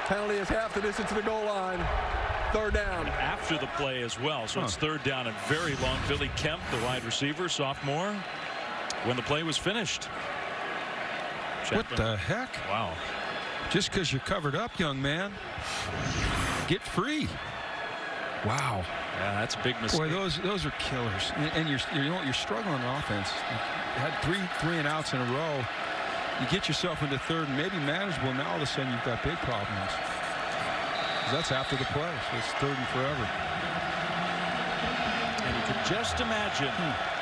Penalty is half the distance to the goal line. Third down. after the play as well so it's third down and very long. Billy Kemp the wide receiver sophomore when the play was finished. What the heck? Wow. Just because you're covered up young man. Get free. Wow yeah that's a big mistake Boy, those those are killers, and, and you're you know you're struggling on offense. You had three three and outs in a row. You get yourself into third and maybe manageable. Now all of a sudden you've got big problems. 'Cause That's after the play, so it's third and forever. And you can just imagine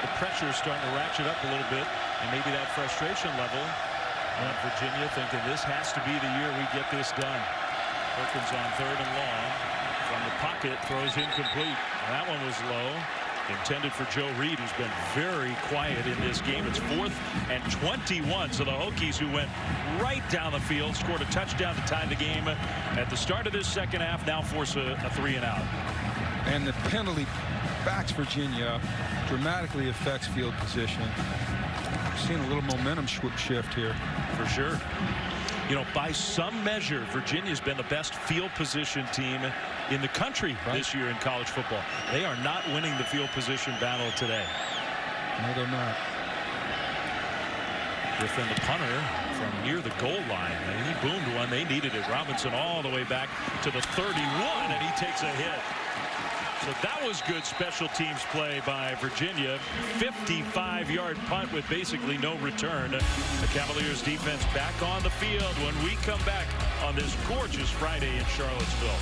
the pressure is starting to ratchet up a little bit and maybe that frustration level. And Virginia thinking this has to be the year we get this done. Perkins on third and long. Pocket, throws incomplete. That one was low. Intended for Joe Reed, who's been very quiet in this game. It's fourth and 21. So the Hokies, who went right down the field, scored a touchdown to tie the game at the start of this second half, now force a, a three and out. And the penalty backs Virginia dramatically affects field position. Seeing a little momentum shift here. for sure. You know, by some measure, Virginia's been the best field position team in the country Right. this year in college football. They are not winning the field position battle today. No, they're not. Griffin, the punter, from near the goal line. And he boomed one. They needed it. Robinson all the way back to the 31, and he takes a hit. So that was good special teams play by Virginia. 55-yard punt with basically no return. The Cavaliers defense back on the field when we come back on this gorgeous Friday in Charlottesville.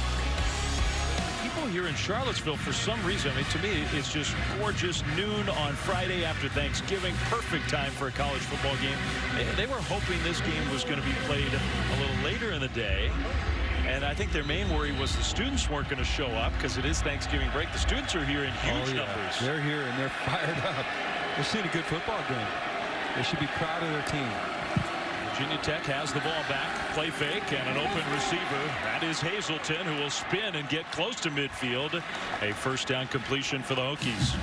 People here in Charlottesville, for some reason, I mean, to me, it's just gorgeous noon on Friday after Thanksgiving. Perfect time for a college football game. They- They were hoping this game was going to be played a little later in the day. And I think their main worry was the students weren't going to show up because it is Thanksgiving break. The students are here in huge Oh, yeah. numbers. They're here and they're fired up. They're seeing a good football game. They should be proud of their team. Virginia Tech has the ball back. play fake and an open receiver. That is Hazelton who will spin and get close to midfield. A first down completion for the Hokies.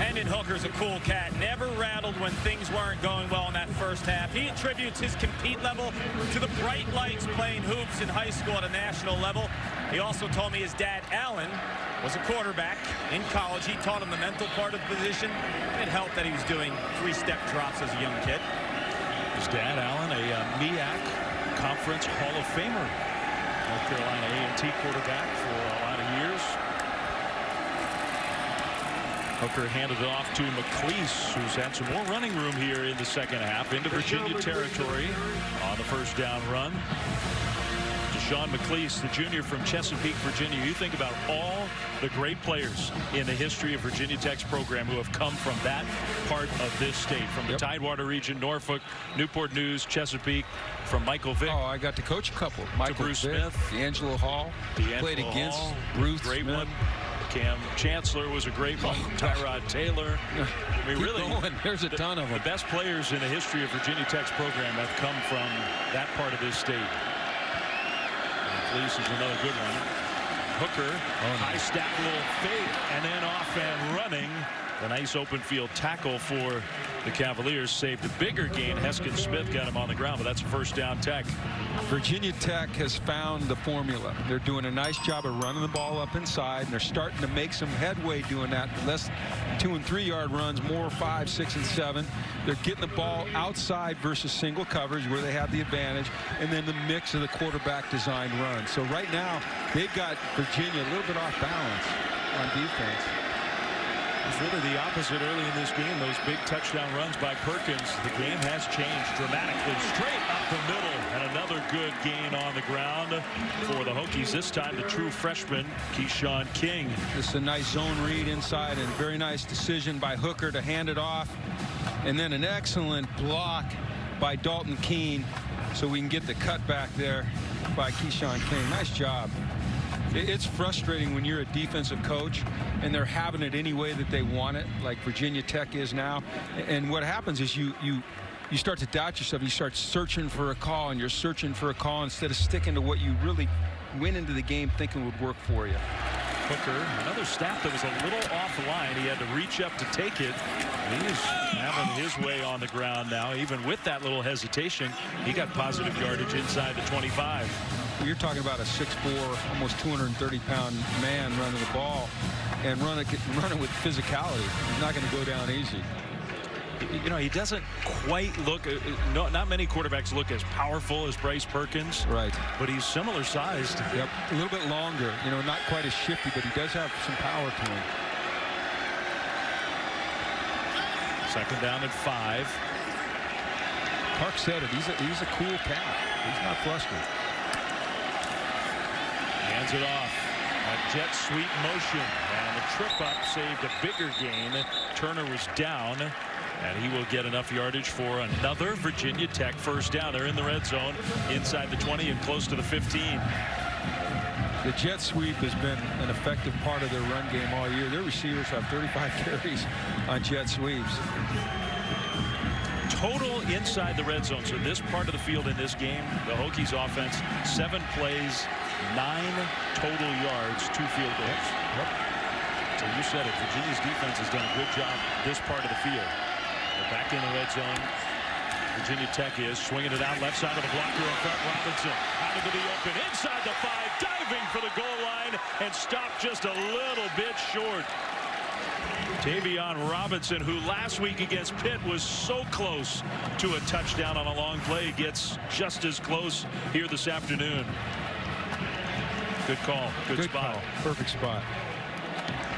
Hendon Hooker's a cool cat. Never rattled when things weren't going well in that first half. He attributes his compete level to the bright lights playing hoops in high school at a national level. He also told me his dad, Allen, was a quarterback in college. He taught him the mental part of the position. It helped that he was doing three-step drops as a young kid. His dad, Allen, a uh, MEAC Conference Hall of Famer. North Carolina A&T quarterback for a lot of years. Hooker handed it off to McClease, who's had some more running room here in the second half into Virginia territory on the first down run. Deshawn McClease, the junior from Chesapeake, Virginia. You think about all the great players in the history of Virginia Tech's program who have come from that part of this state, from the Yep. Tidewater region, Norfolk, Newport News, Chesapeake, from Michael Vick. Oh, I got to coach a couple. Michael Bruce Vick, Smith. DeAngelo Hall. DeAngelo played against Hall, Ruth great Smith. one. Kam Chancellor was a great one. Tyrod Taylor. I mean, Keep really, going. There's a the- ton of them. The best players in the history of Virginia Tech's program have come from that part of this state. Fleece is another good one. Hooker, Oh, high stack little fake, and then off and running. A nice open field tackle for the Cavaliers saved a bigger gain. Heskin Smith got him on the ground, but that's a first down tech. Virginia Tech has found the formula. They're doing a nice job of running the ball up inside, and they're starting to make some headway doing that. Less two and three yard runs, more five, six, and seven. They're getting the ball outside versus single coverage where they have the advantage, and then the mix of the quarterback designed run. So right now, they've got Virginia a little bit off balance on defense. It's really the opposite early in this game. Those big touchdown runs by Perkins. The game has changed dramatically. Straight up the middle. And another good gain on the ground for the Hokies. This time the true freshman, Keshawn King. This is a nice zone read inside and very nice decision by Hooker to hand it off. And then an excellent block by Dalton Keene so we can get the cut back there by Keshawn King. Nice job. It- It's frustrating when you're a defensive coach and they're having it any way that they want it, like Virginia Tech is now. And what happens is you you you start to doubt yourself. You start searching for a call, and you're searching for a call instead of sticking to what you really went into the game thinking would work for you. Hooker, another snap that was a little offline. He had to reach up to take it. He's having his way on the ground now. Even with that little hesitation, he got positive yardage inside the 25. You're talking about a 6'4", almost 230-pound man running the ball and running, running with physicality. He's not going to go down easy. You know, he doesn't quite look, uh, uh, no, not many quarterbacks look as powerful as Bryce Perkins, Right. but he's similar sized. Yep. A little bit longer. You know, not quite as shifty, but he does have some power to him. Second down at five. Park said it. He's a, he's a cool cat. He's not flustered. Hands it off. A jet sweep motion. And the trip up saved a bigger gain. Turner was down. And he will get enough yardage for another Virginia Tech first down. They're in the red zone inside the 20 and close to the 15. The jet sweep has been an effective part of their run game all year. Their receivers have 35 carries on jet sweeps. Total inside the red zone. So this part of the field in this game, the Hokies offense, seven plays, nine total yards, two field goals. So you said it. Virginia's defense has done a good job this part of the field. They're back in the red zone. Virginia Tech is swinging it out left side of the blocker in front. Robinson out into the open inside the five, diving for the goal line and stopped just a little bit short. Tayvion Robinson, who last week against Pitt was so close to a touchdown on a long play, gets just as close here this afternoon. Good call. Good, Good spot. call. Perfect spot.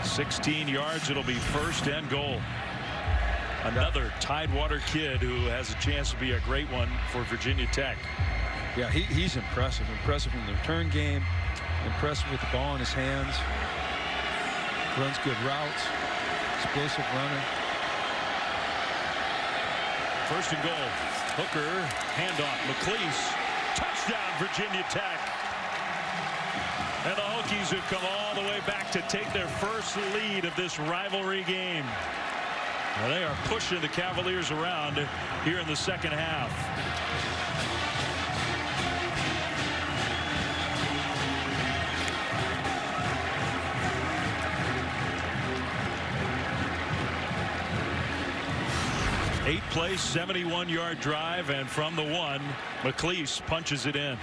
16 yards. It'll be first and goal. Another Tidewater kid who has a chance to be a great one for Virginia Tech. Yeah, he, he's impressive. Impressive in the return game. Impressive with the ball in his hands. Runs good routes. Explosive runner. First and goal. Hooker, handoff, McClease. Touchdown, Virginia Tech. And the Hokies have come all the way back to take their first lead of this rivalry game. They are pushing the Cavaliers around here in the second half. Eight plays, 71-yard drive, and from the one, McClease punches it in.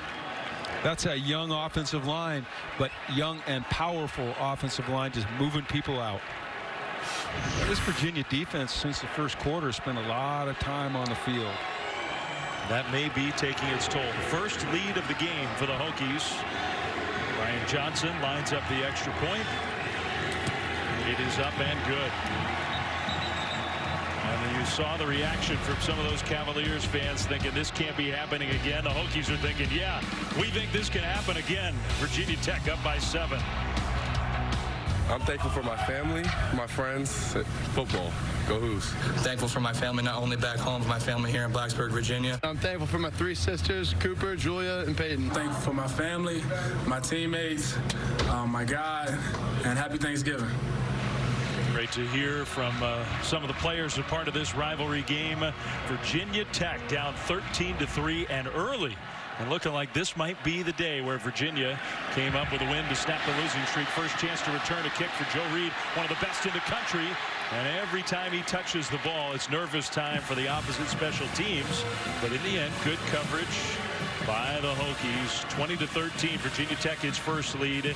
That's a young offensive line, but young and powerful offensive line just moving people out. This Virginia defense since the first quarter spent a lot of time on the field. That may be taking its toll. First lead of the game for the Hokies. Brian Johnson lines up the extra point. It is up and good. And you saw the reaction from some of those Cavaliers fans thinking this can't be happening again. The Hokies are thinking, yeah, we think this can happen again. Virginia Tech up by seven. I'm thankful for my family, my friends, football. Go Hoos. Thankful for my family, not only back home, but my family here in Blacksburg, Virginia. I'm thankful for my three sisters, Cooper, Julia, and Peyton. Thankful for my family, my teammates, um, my God, and happy Thanksgiving. Great to hear from uh, some of the players who are part of this rivalry game. Virginia Tech down 13 to 3 and early and looking like this might be the day where Virginia came up with a win to snap the losing streak. First chance to return a kick for Joe Reed, one of the best in the country. And every time he touches the ball, it's nervous time for the opposite special teams. But in the end, good coverage by the Hokies. 20 to 13, Virginia Tech its first lead.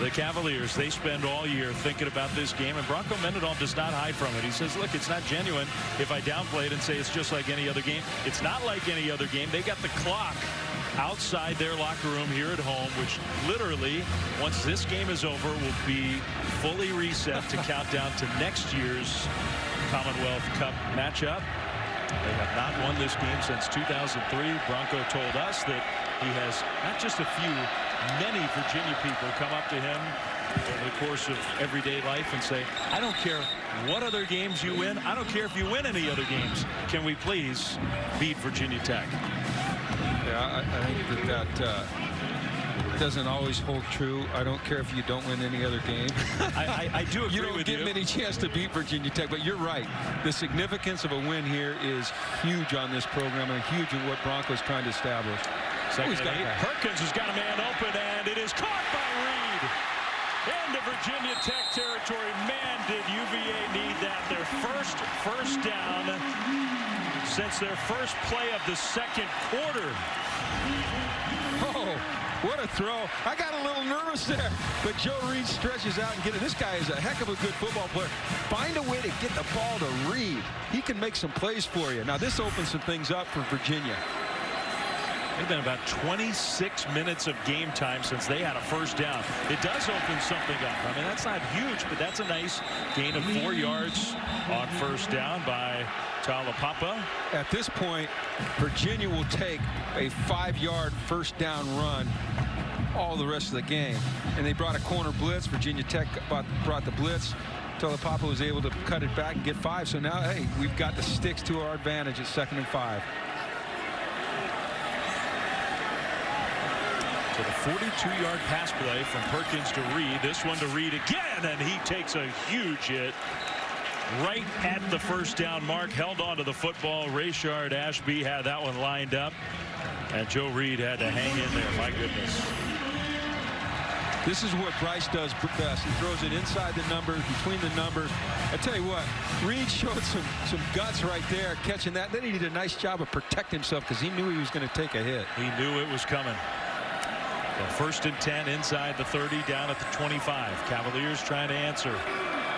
The Cavaliers, they spend all year thinking about this game, and Bronco Mendenhall does not hide from it. He says, look, it's not genuine if I downplay it and say it's just like any other game. It's not like any other game. They got the clock outside their locker room here at home, which literally, once this game is over, will be fully reset to count down to next year's Commonwealth Cup matchup. They have not won this game since 2003. Bronco told us that he has not just a few, many Virginia people come up to him over the course of everyday life and say, I don't care what other games you win. I don't care if you win any other games. Can we please beat Virginia Tech? Yeah, I, I think that that uh, doesn't always hold true. I don't care if you don't win any other game. I, I, I, do agree you don't get you. many chance to beat Virginia Tech, but you're right. The significance of a win here is huge on this program and huge in what Broncos trying to establish. Second eight. Perkins has got a man open, and it is caught by Reed. Into Virginia Tech territory. Man, did UVA need that. Their first first down since their first play of the second quarter. A throw. I got a little nervous there, but Joe Reed stretches out and get it. This guy is a heck of a good football player. Find a way to get the ball to Reed. He can make some plays for you. Now, this opens some things up for Virginia. It's been about 26 minutes of game time since they had a first down. It does open something up. I mean, that's not huge, but that's a nice gain of four yards on first down by Taulapapa. At this point, Virginia will take a five-yard first down run all the rest of the game. And they brought a corner blitz. Virginia Tech brought the blitz. Taulapapa was able to cut it back and get five. So now, hey, we've got the sticks to our advantage at second and five. So the 42-yard pass play from Perkins to Reed. This one to Reed again, and he takes a huge hit right at the first down mark. Held onto the football. Rayshard Ashby had that one lined up, and Joe Reed had to hang in there. My goodness. This is what Bryce does best. He throws it inside the numbers, between the numbers. I tell you what, Reed showed some some guts right there, catching that. Then he did a nice job of protecting himself because he knew he was going to take a hit. He knew it was coming. Well, first and 10 inside the 30, down at the 25. Cavaliers trying to answer.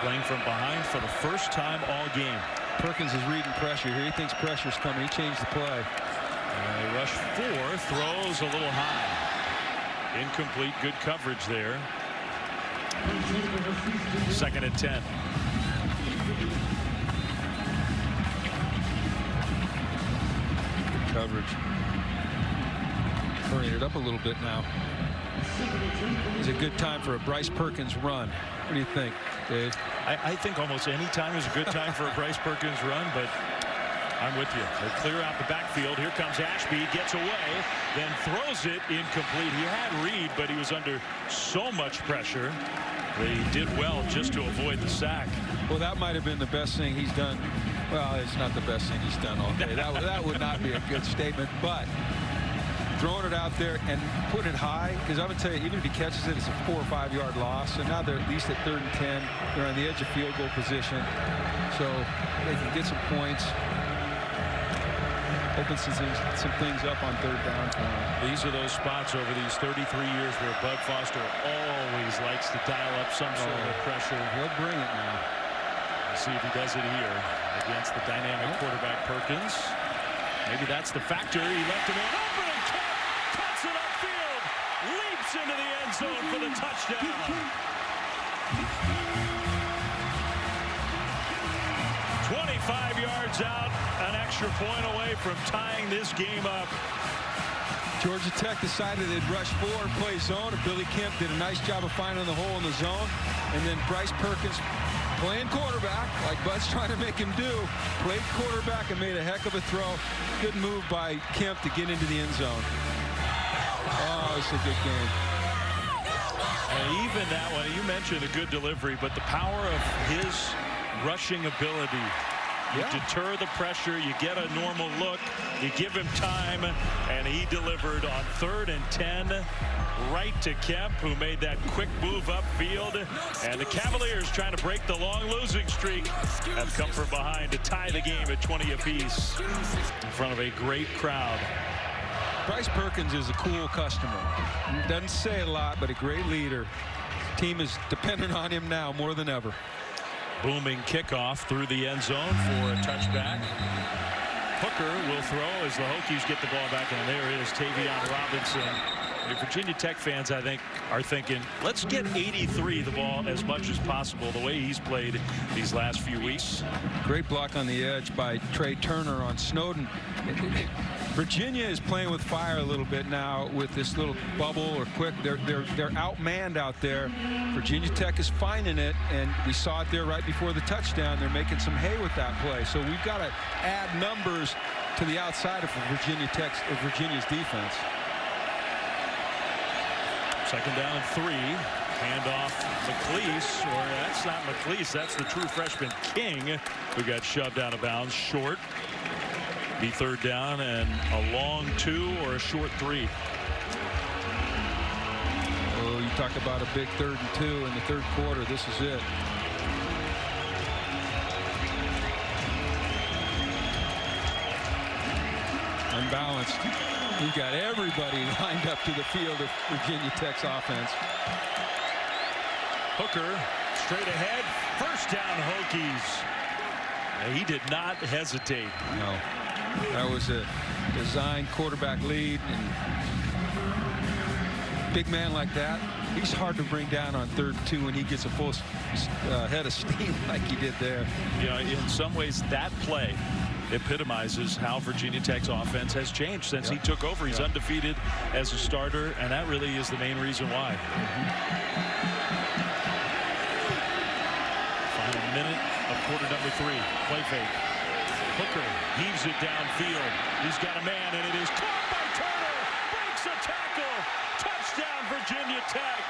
Playing from behind for the first time all game. Perkins is reading pressure here. He thinks pressure's coming. He changed the play. And they rush four, throws a little high. Incomplete, good coverage there. Second and 10. Good coverage. Hurrying it up a little bit now. It's a good time for a Bryce Perkins run. What do you think, Dave? I, I think almost any time is a good time for a Bryce Perkins run, but I'm with you. They clear out the backfield. Here comes Ashby, gets away, then throws it incomplete. He had Reed, but he was under so much pressure. They did well just to avoid the sack. Well, that might have been the best thing he's done. Well, it's not the best thing he's done all day. That, that would not be a good statement, but throwing it out there and putting it high because I'm going to tell you even if he catches it it's a four or five yard loss so now they're at least at third and ten they're on the edge of field goal position so they can get some points opens some, some things up on third down for. These are those spots over these 33 years where Bud Foster always likes to dial up some sort of Oh. pressure. He'll bring it now. Let's see if he does it here against the dynamic quarterback Perkins. Maybe that's the factor. He left him in open and Kemp cuts it upfield, leaps into the end zone for the touchdown. 25 yards out, an extra point away from tying this game up. Georgia Tech decided they'd rush forward, play zone, and Billy Kemp did a nice job of finding the hole in the zone. And then Bryce Perkins playing quarterback, like Bud's trying to make him do, played quarterback and made a heck of a throw. Good move by Kemp to get into the end zone. Oh, it's a good game. And even that one, you mentioned a good delivery, but the power of his rushing ability. You Yeah. deter the pressure, you get a normal look, you give him time, and he delivered on third and 10 right to Kemp, who made that quick move upfield. And the Cavaliers trying to break the long losing streak have come from behind to tie the game at 20 apiece in front of a great crowd. Bryce Perkins is a cool customer. Doesn't say a lot, but a great leader. Team is dependent on him now more than ever. Booming kickoff through the end zone for a touchback. Hooker will throw as the Hokies get the ball back, and there is Tayvion Robinson. Virginia Tech fans, I think, are thinking, let's get 83 the ball as much as possible, the way he's played these last few weeks. Great block on the edge by Tre Turner on Snowden. Virginia is playing with fire a little bit now with this little bubble or quick. They're they're they're outmanned out there. Virginia Tech is finding it, and we saw it there right before the touchdown. They're making some hay with that play. So we've got to add numbers to the outside of Virginia Tech's of Virginia's defense. Second down and three. Handoff McClease, or that's not McClease, that's the true freshman King, who got shoved out of bounds short. Be third down and a long two or a short three. Oh, you talk about a big third and two in the third quarter. This is it. Unbalanced. We've got everybody lined up to the field of Virginia Tech's offense. Hooker straight ahead. First down Hokies. He did not hesitate. No. That was a designed quarterback lead. And big man like that, he's hard to bring down on third and two when he gets a full uh, head of steam like he did there. Know, in some ways, that play epitomizes how Virginia Tech's offense has changed since he took over. He's Yep. undefeated as a starter, and that really is the main reason why. Mm-hmm. Final minute of quarter number three. Play fake. Hooker heaves it downfield. He's got a man, and it is caught by Turner. Breaks a tackle. Touchdown, Virginia Tech.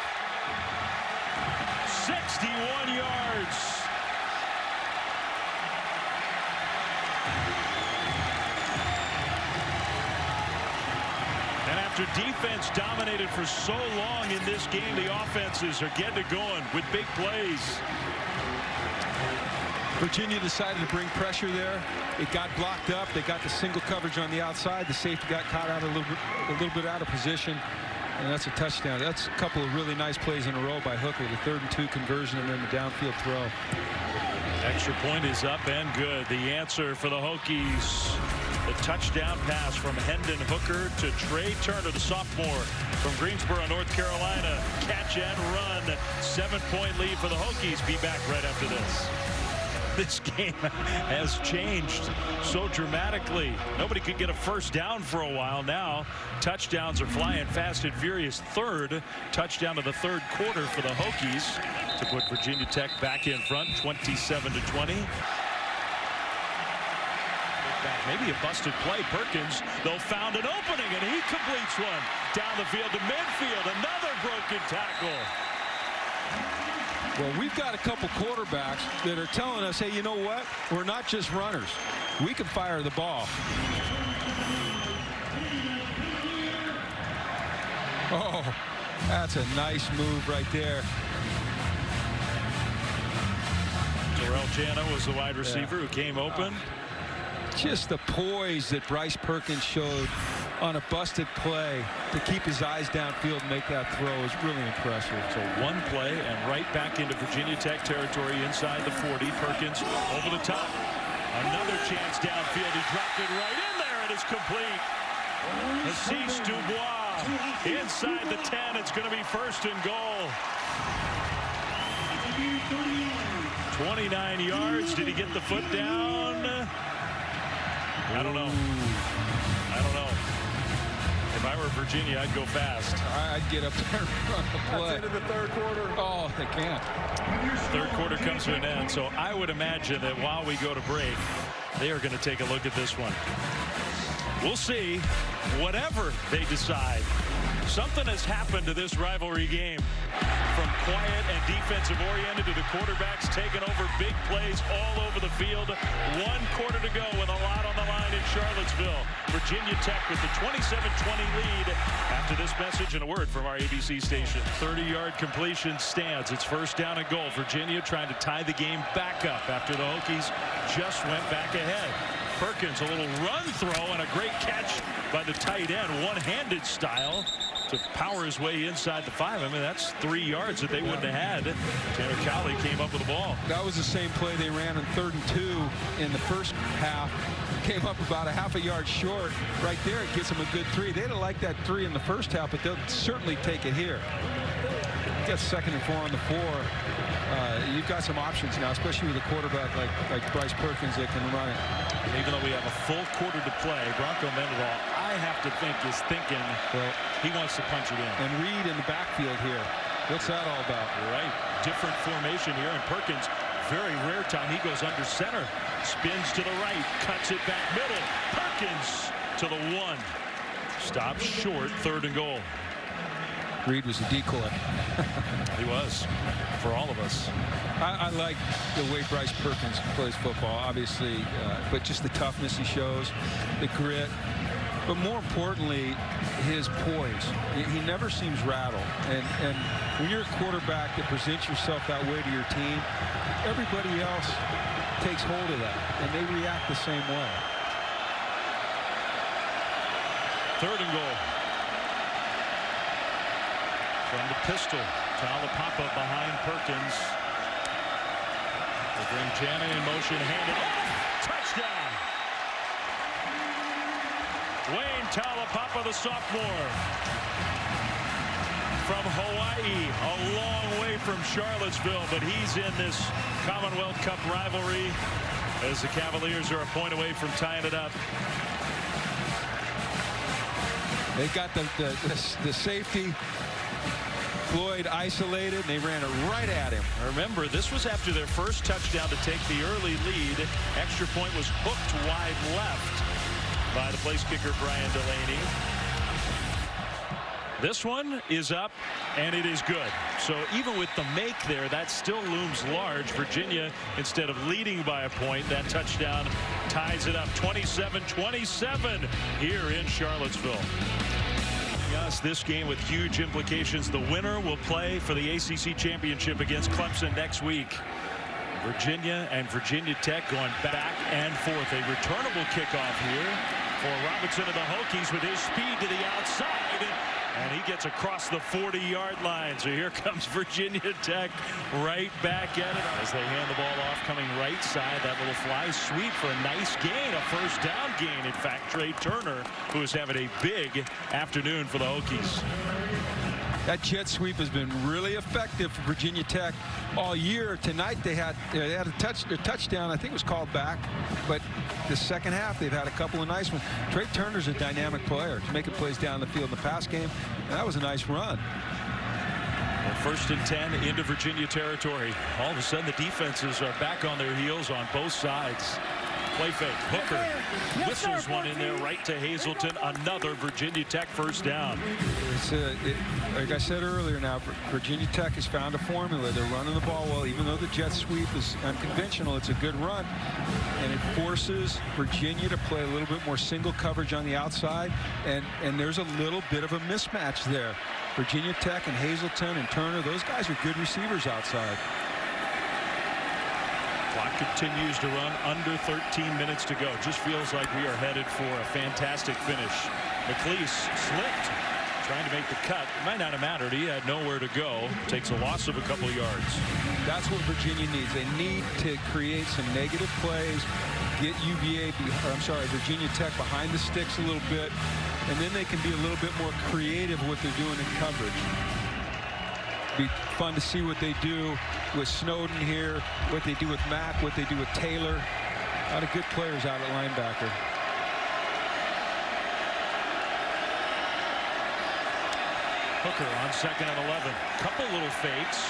61 yards. After defense dominated for so long in this game, the offenses are getting it going with big plays. Virginia decided to bring pressure there. It got blocked up. They got the single coverage on the outside. The safety got caught out a little bit, a little bit out of position. And that's a touchdown. That's a couple of really nice plays in a row by Hooker. The third and two conversion and then the downfield throw. Extra point is up and good. The answer for the Hokies. The touchdown pass from Hendon Hooker to Tre Turner, the sophomore from Greensboro, North Carolina. Catch and run. Seven point lead for the Hokies. Be back right after this. This game has changed so dramatically. Nobody could get a first down for a while now. Touchdowns are flying fast and furious. Third touchdown of the third quarter for the Hokies to put Virginia Tech back in front 27 to 20. Back, Maybe a busted play. Perkins, though, found an opening, and he completes one. Down the field to midfield. Another broken tackle. Well, we've got a couple quarterbacks that are telling us, hey, you know what? We're not just runners. We can fire the ball. Oh, that's a nice move right there. Terrell Jana was the wide receiver who came open. Just the poise that Bryce Perkins showed on a busted play to keep his eyes downfield and make that throw is really impressive. So one play and right back into Virginia Tech territory inside the 40. Perkins over the top. Another chance downfield. He dropped it right in there and it's complete. Hasise Dubois inside the 10. It's going to be first and goal. 29 yards. Did he get the foot down? I don't know. I don't know. If I were Virginia, I'd go fast. I'd get up there and run the play. That's into the third quarter. Oh, they can't. Third quarter comes to an end, so I would imagine that while we go to break, they are going to take a look at this one. We'll see. Whatever they decide, something has happened to this rivalry game. From quiet and defensive oriented to the quarterbacks taking over big plays all over the field. One quarter to go with a lot on the line in Charlottesville. Virginia Tech with the 27-20 lead after this message and a word from our ABC station. 30-yard completion stands. It's first down and goal. Virginia trying to tie the game back up after the Hokies just went back ahead. Perkins, a little run throw and a great catch by the tight end, one-handed style to power his way inside the five. I mean, that's three yards that they wouldn't have had. Tanner Cowley came up with the ball. That was the same play they ran in third and two in the first half. Came up about a half a yard short. Right there, it gets them a good three. They'd have liked that three in the first half, but they'll certainly take it here. Get second and four on the four. Uh, you've got some options now, especially with a quarterback like, like Bryce Perkins that can run it. Even though we have a full quarter to play, Bronco Mendenhall, I have to think, is thinking well, he wants to punch it in. And Reed in the backfield here. What's that all about? Right. Different formation here. And Perkins, very rare time, he goes under center. Spins to the right, cuts it back middle. Perkins to the one. Stops short, third and goal. Reed was a decoy. he was, for all of us. I, I, like the way Bryce Perkins plays football, obviously, uh, but just the toughness he shows, the grit, but more importantly, his poise. He, never seems rattled. And, and when you're a quarterback that presents yourself that way to your team, everybody else takes hold of that, and they react the same way. Third and goal. From the pistol, Taulapapa behind Perkins. They bring Jana in motion, handed off. Touchdown. Wayne Taulapapa, the sophomore. From Hawaii, a long way from Charlottesville, but he's in this Commonwealth Cup rivalry as the Cavaliers are a point away from tying it up. They got the, the, the, the safety Floyd isolated, and they ran it right at him. Remember, this was after their first touchdown to take the early lead. Extra point was hooked wide left by the place kicker, Brian Delaney. This one is up, and it is good. So even with the make there, that still looms large. Virginia, instead of leading by a point, that touchdown ties it up 27-27 here in Charlottesville. Yes, this game with huge implications. The winner will play for the ACC championship against Clemson next week. Virginia and Virginia Tech going back and forth. A returnable kickoff here for Robinson of the Hokies with his speed to the outside. And he gets across the 40-yard line. So here comes Virginia Tech right back at it as they hand the ball off coming right side. That little fly sweep for a nice gain, a first down gain. In fact, Tre Turner, who is having a big afternoon for the Hokies. That jet sweep has been really effective for Virginia Tech all year. Tonight they had they had a touch a touchdown. I think it was called back, but the second half they've had a couple of nice ones. Tre Turner's a dynamic player, making plays down the field in the pass game, and that was a nice run. Well, first and 10 into Virginia territory. All of a sudden the defenses are back on their heels on both sides. Play fake. Hooker whistles one in there right to Hazelton. Another Virginia Tech first down. It's a, it, like I said earlier now, Virginia Tech has found a formula. They're running the ball well. Even though the jet sweep is unconventional, it's a good run. And it forces Virginia to play a little bit more single coverage on the outside. And, and there's a little bit of a mismatch there. Virginia Tech and Hazelton and Turner, those guys are good receivers outside. Clock continues to run under 13 minutes to go. Just feels like we are headed for a fantastic finish. McClease slipped trying to make the cut. It might not have mattered. He had nowhere to go. Takes a loss of a couple of yards. That's what Virginia needs. They need to create some negative plays, get UVA, I'm sorry, Virginia Tech behind the sticks a little bit, and then they can be a little bit more creative what they're doing in coverage. Be fun to see what they do with Snowden here, what they do with Mack, what they do with Taylor. A lot of good players out at linebacker. Hooker on second and 11. Couple little fakes.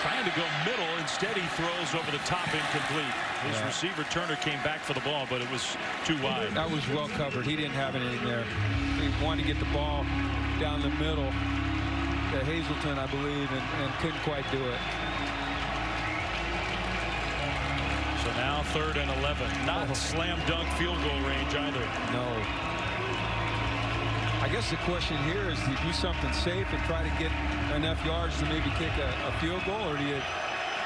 Trying to go middle. Instead, he throws over the top incomplete. His yeah. receiver, Turner, came back for the ball, but it was too wide. That was well covered. He didn't have anything there. He wanted to get the ball down the middle to Hazelton, I believe, and, and couldn't quite do it. So now third and 11. Not oh. slam dunk field goal range either. No. I guess the question here is do you do something safe and try to get enough yards to maybe kick a, a field goal or do you,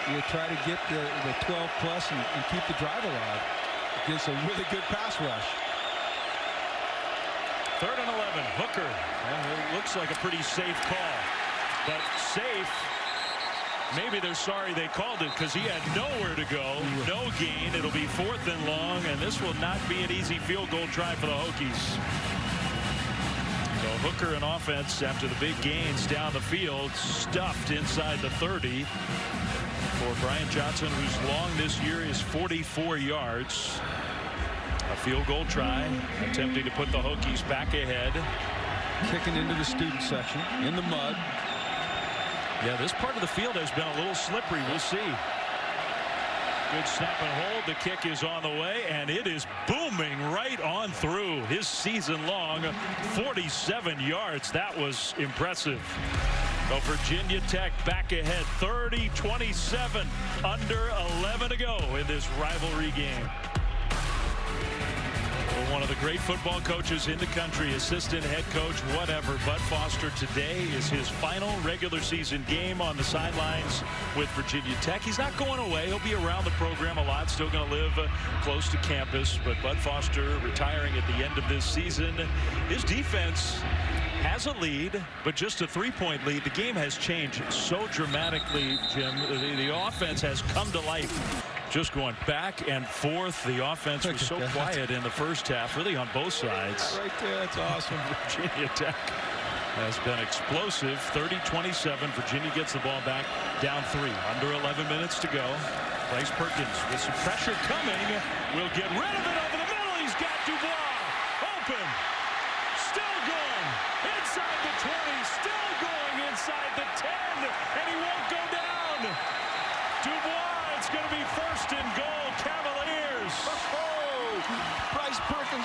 do you try to get the, the 12 plus and, and keep the drive alive against a really good pass rush. Third and 11, Hooker. And it looks like a pretty safe call. But safe, maybe they're sorry they called it because he had nowhere to go. No gain. It'll be fourth and long, and this will not be an easy field goal try for the Hokies. So Hooker and offense after the big gains down the field stuffed inside the 30 for Brian Johnson whose long this year is 44 yards. A field goal try attempting to put the Hokies back ahead. Kicking into the student section in the mud. Yeah this part of the field has been a little slippery. We'll see. Good snap and hold. The kick is on the way, and it is booming right on through his season long 47 yards. That was impressive. So Virginia Tech back ahead 30-27 under 11 to go in this rivalry game one of the great football coaches in the country, assistant head coach, whatever. Bud Foster today is his final regular season game on the sidelines with Virginia Tech. He's not going away. He'll be around the program a lot, still going to live uh, close to campus. But Bud Foster retiring at the end of this season. His defense has a lead, but just a three-point lead. The game has changed so dramatically, Jim. The, the offense has come to life just going back and forth. The offense was so quiet in the first half, really on both sides. Right there, that's awesome. Virginia Tech has been explosive. 30-27. Virginia gets the ball back down three. Under 11 minutes to go. Bryce Perkins with some pressure coming. Will get rid of it over the middle. He's got Dubois open. Still going. Inside the 20. Still going inside the 10. And he won't go down. Dubois going to be first and goal, Cavaliers. Oh, Bryce Perkins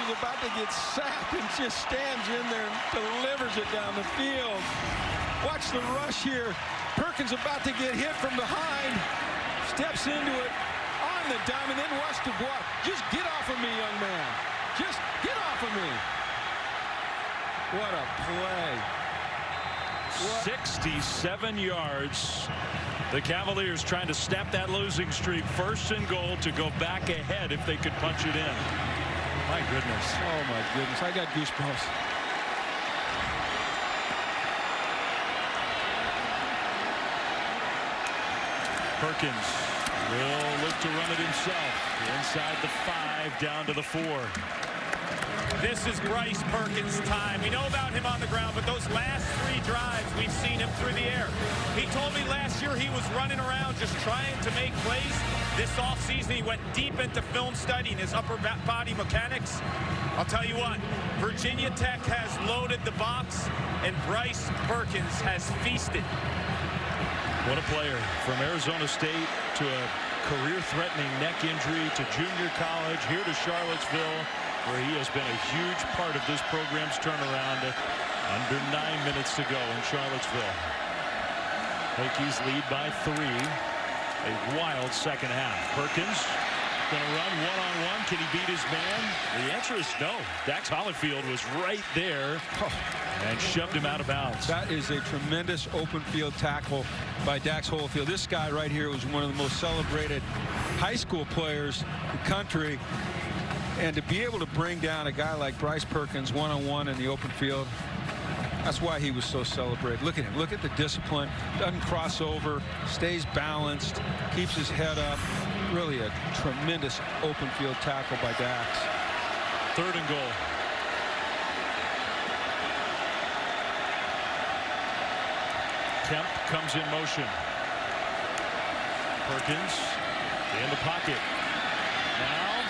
is about to get sacked and just stands in there and delivers it down the field. Watch the rush here. Perkins about to get hit from behind. Steps into it on the dime and then watch Dubois. Just get off of me, young man. Just get off of me. What a play. What? 67 yards the Cavaliers trying to snap that losing streak first and goal to go back ahead if they could punch it in. My goodness. Oh my goodness. I got goosebumps. Perkins will look to run it himself. Inside the five, down to the four. This is Bryce Perkins' time. We know about him on the ground, but those last three drives, we've seen him through the air. He told me last year he was running around just trying to make plays. This offseason, he went deep into film studying his upper body mechanics. I'll tell you what, Virginia Tech has loaded the box, and Bryce Perkins has feasted. What a player. From Arizona State to a career-threatening neck injury to junior college, here to Charlottesville, where he has been a huge part of this program's turnaround. Under nine minutes to go in Charlottesville. Hokies lead by three. A wild second half. Perkins going to run one-on-one. -on -one. Can he beat his man? The answer is no. Dax Hollifield was right there oh. and shoved him out of bounds. That is a tremendous open field tackle by Dax Hollifield. This guy right here was one of the most celebrated high school players, in the country, and to be able to bring down a guy like Bryce Perkins one-on-one in the open field, that's why he was so celebrated. Look at him. Look at the discipline. Doesn't cross over. Stays balanced. Keeps his head up. Really a tremendous open field tackle by Dax. Third and goal. Kemp comes in motion. Perkins in the pocket. Now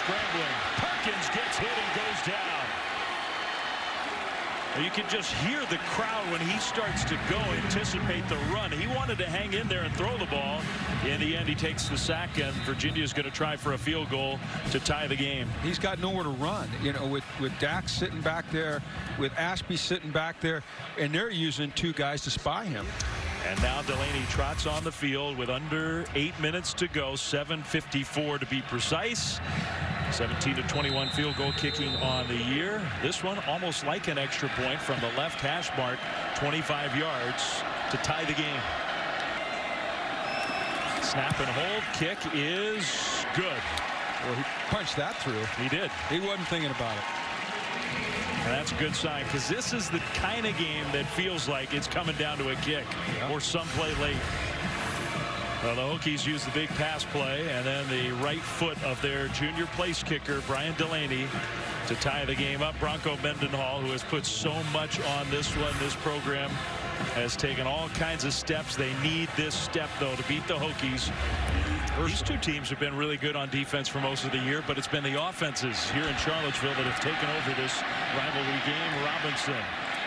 scrambling. Perkins gets hit and goes down. You can just hear the crowd when he starts to go anticipate the run. He wanted to hang in there and throw the ball. In the end, he takes the sack, and Virginia is going to try for a field goal to tie the game. He's got nowhere to run. You know, with, with Dax sitting back there, with Ashby sitting back there, and they're using two guys to spy him. And now Delaney trots on the field with under eight minutes to go, 7.54 to be precise. 17 to 21 field goal kicking on the year. This one almost like an extra point from the left hash mark, 25 yards to tie the game. Snap and hold. Kick is good. Well, he punched that through. He did. He wasn't thinking about it. And that's a good sign because this is the kind of game that feels like it's coming down to a kick yeah. or some play late. Well, the Hokies use the big pass play and then the right foot of their junior place kicker, Brian Delaney, to tie the game up. Bronco Mendenhall, who has put so much on this one, this program, has taken all kinds of steps. They need this step, though, to beat the Hokies. These two teams have been really good on defense for most of the year, but it's been the offenses here in Charlottesville that have taken over this rivalry game. Robinson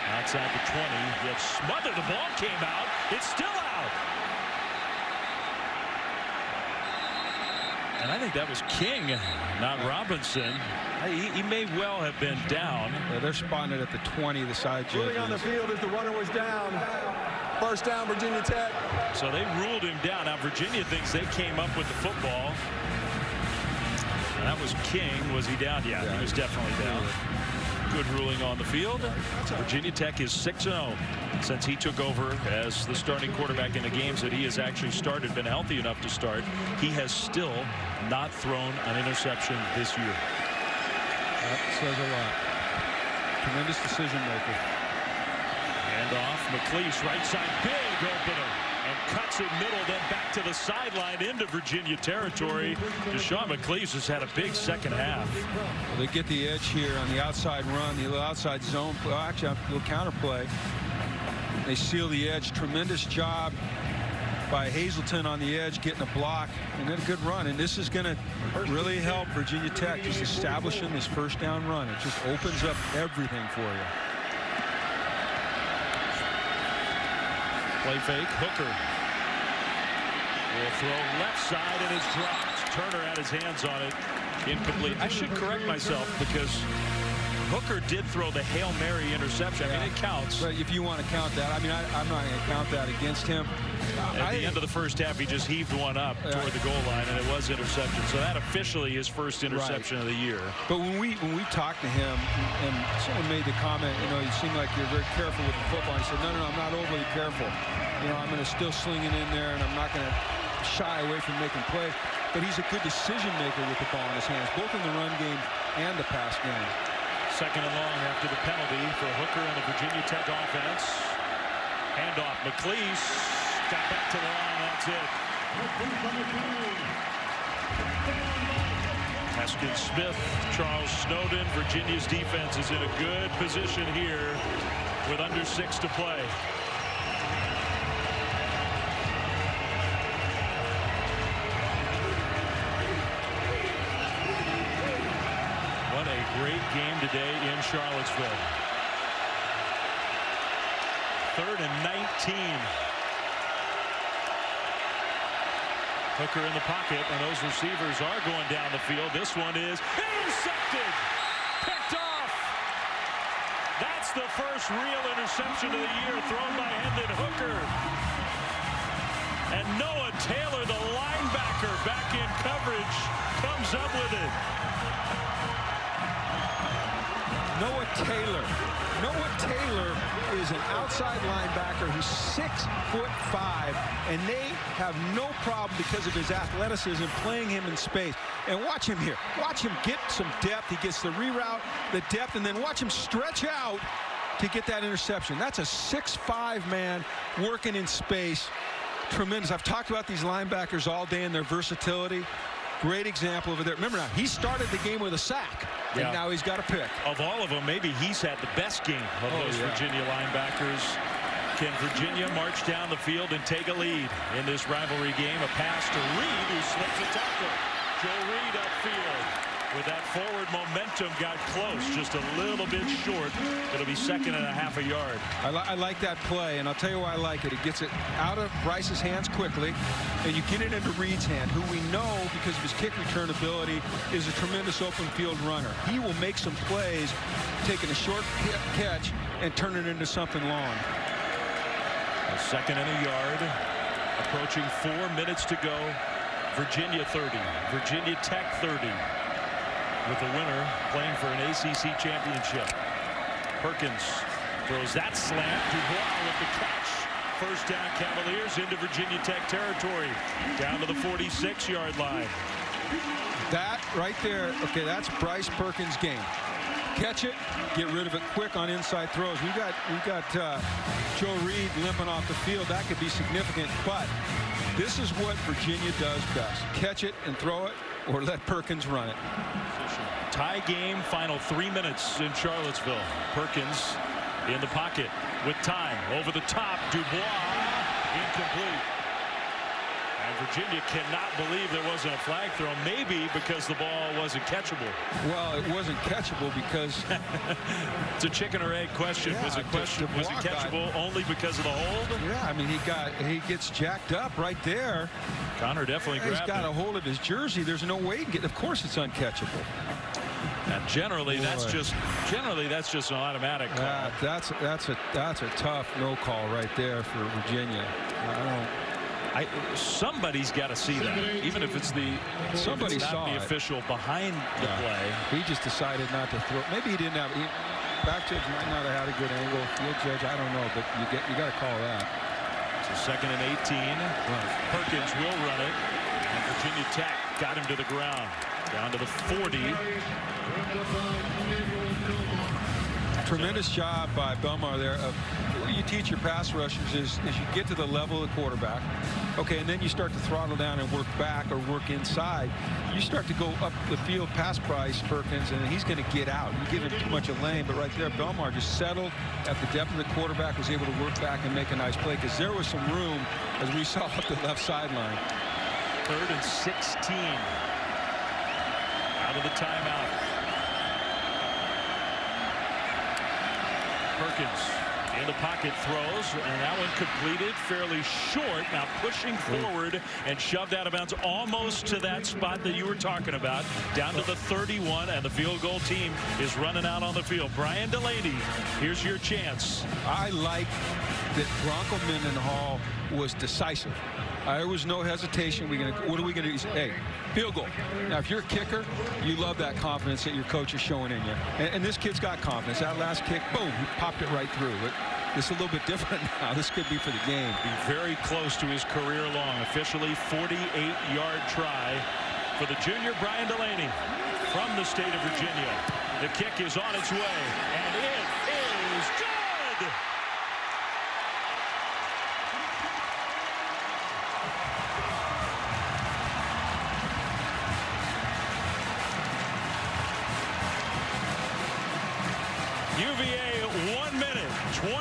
outside the 20, yet smothered. The ball came out. It's still out. And I think that was King, not Robinson. He, he may well have been down. Yeah, they're spotting it at the 20, the side judges. on the field as the runner was down. First down, Virginia Tech. So they ruled him down. Now Virginia thinks they came up with the football. That was King. Was he down? Yeah, yeah. he was definitely down. Good ruling on the field. Virginia Tech is 6-0 since he took over as the starting quarterback in the games that he has actually started, been healthy enough to start. He has still not thrown an interception this year. That says a lot. Tremendous decision maker. Hand off. McClease, right side, big opener. And cuts it middle, then back to the sideline into Virginia territory. Deshawn McClease has had a big second half. Well, they get the edge here on the outside run, the outside zone. Well, actually, a little counter play. They seal the edge. Tremendous job by Hazelton on the edge, getting a block, and then a good run. And this is going to really help Virginia Tech just establishing this first down run. It just opens up everything for you. Play fake. Hooker will throw left side and it's dropped. Turner had his hands on it. Incomplete. I should correct myself because Hooker did throw the Hail Mary interception. Yeah. I mean, it counts. But if you want to count that, I mean, I, am not going to count that against him. At I, the end of the first half, he just heaved one up uh, toward the goal line, and it was interception. So that officially his first interception right. of the year. But when we when we talked to him, and someone made the comment, you know, you seem like you're very careful with the football. He said, no, no, no I'm not overly careful. You know, I'm going to still sling it in there, and I'm not going to shy away from making plays. But he's a good decision maker with the ball in his hands, both in the run game and the pass game. Second and long after the penalty for Hooker and the Virginia Tech offense. Handoff. McClease got back to the line. That's it. Haskins Smith, Charles Snowden. Virginia's defense is in a good position here with under six to play. Game today in Charlottesville. Third and 19. Hooker in the pocket, and those receivers are going down the field. This one is intercepted, picked off. That's the first real interception of the year thrown by Hendon Hooker. And Noah Taylor, the linebacker, back in coverage, comes up with it. Noah Taylor. Noah Taylor is an outside linebacker who's six foot five, and they have no problem because of his athleticism playing him in space. And watch him here. Watch him get some depth. He gets the reroute, the depth, and then watch him stretch out to get that interception. That's a six-five man working in space. Tremendous. I've talked about these linebackers all day and their versatility. Great example over there. Remember now, he started the game with a sack, and Yeah. now he's got a pick. Of all of them, maybe he's had the best game of Oh, those yeah. Virginia linebackers. Can Virginia march down the field and take a lead in this rivalry game? A pass to Reed, who slips a tackle. Joe Reed upfield. With that forward momentum, got close, just a little bit short. It'll be second and a half a yard. I, li I like that play, and I'll tell you why I like it. It gets it out of Bryce's hands quickly, and you get it into Reed's hand, who we know, because of his kick return ability, is a tremendous open field runner. He will make some plays, taking a short catch and turn it into something long. A second and a yard. Approaching four minutes to go. Virginia 30. Virginia Tech 30. With the winner playing for an ACC championship. Perkins throws that slant. Dubois with the catch. First down Cavaliers into Virginia Tech territory. Down to the 46-yard line. That right there, okay, that's Bryce Perkins' game. Catch it, get rid of it quick on inside throws. We got we got uh, Joe Reed limping off the field. That could be significant, but this is what Virginia does best: catch it and throw it, or let Perkins run it. Tie game, final three minutes in Charlottesville. Perkins in the pocket with time. Over the top, Dubois, incomplete. And Virginia cannot believe there wasn't a flag throw, maybe because the ball wasn't catchable. Well, it wasn't catchable because It's a chicken or egg question. Yeah, was it question? Was it catchable only because of the hold? yeah, I mean he got he gets jacked up right there. Conner definitely He's grabbed got it. a hold of his jersey. There's no way to get. Of course, it's uncatchable. And generally, that's just generally that's just an automatic call. That, that's that's a that's a tough no call right there for Virginia. I don't. I, somebody's got to see that, even if it's the Somebody it's saw the it. official behind the Yeah. play. He just decided not to throw. Maybe he didn't have. He, back judge might not have had a good angle. Field judge, I don't know, but you get you got to call that. So second and 18. Perkins will run it. And Virginia Tech got him to the ground. Down to the 40. Tremendous job by Belmar there. Of what you teach your pass rushers is, is you get to the level of the quarterback, okay, and then you start to throttle down and work back or work inside. You start to go up the field past Bryce Perkins, and he's going to get out. You give him too much of lane, but right there, Belmar just settled at the depth of the quarterback, was able to work back and make a nice play because there was some room, as we saw up the left sideline. Third and 16. Out of the timeout. Perkins in the pocket throws, and that one completed fairly short. Now pushing mm. forward and shoved out of bounds almost to that spot that you were talking about, down to the 31, and the field goal team is running out on the field. Brian Delaney, here's your chance. I like that Bronco Mendenhall was decisive. There was no hesitation. We gonna, what are we going to do? Hey, field goal. Now, if you're a kicker, you love that confidence that your coach is showing in you. And, and this kid's got confidence. That last kick, boom, he popped it right through. Is a little bit different now. This could be for the game. Be very close to his career long. Officially 48-yard try for the junior Brian Delaney from the state of Virginia. The kick is on its way,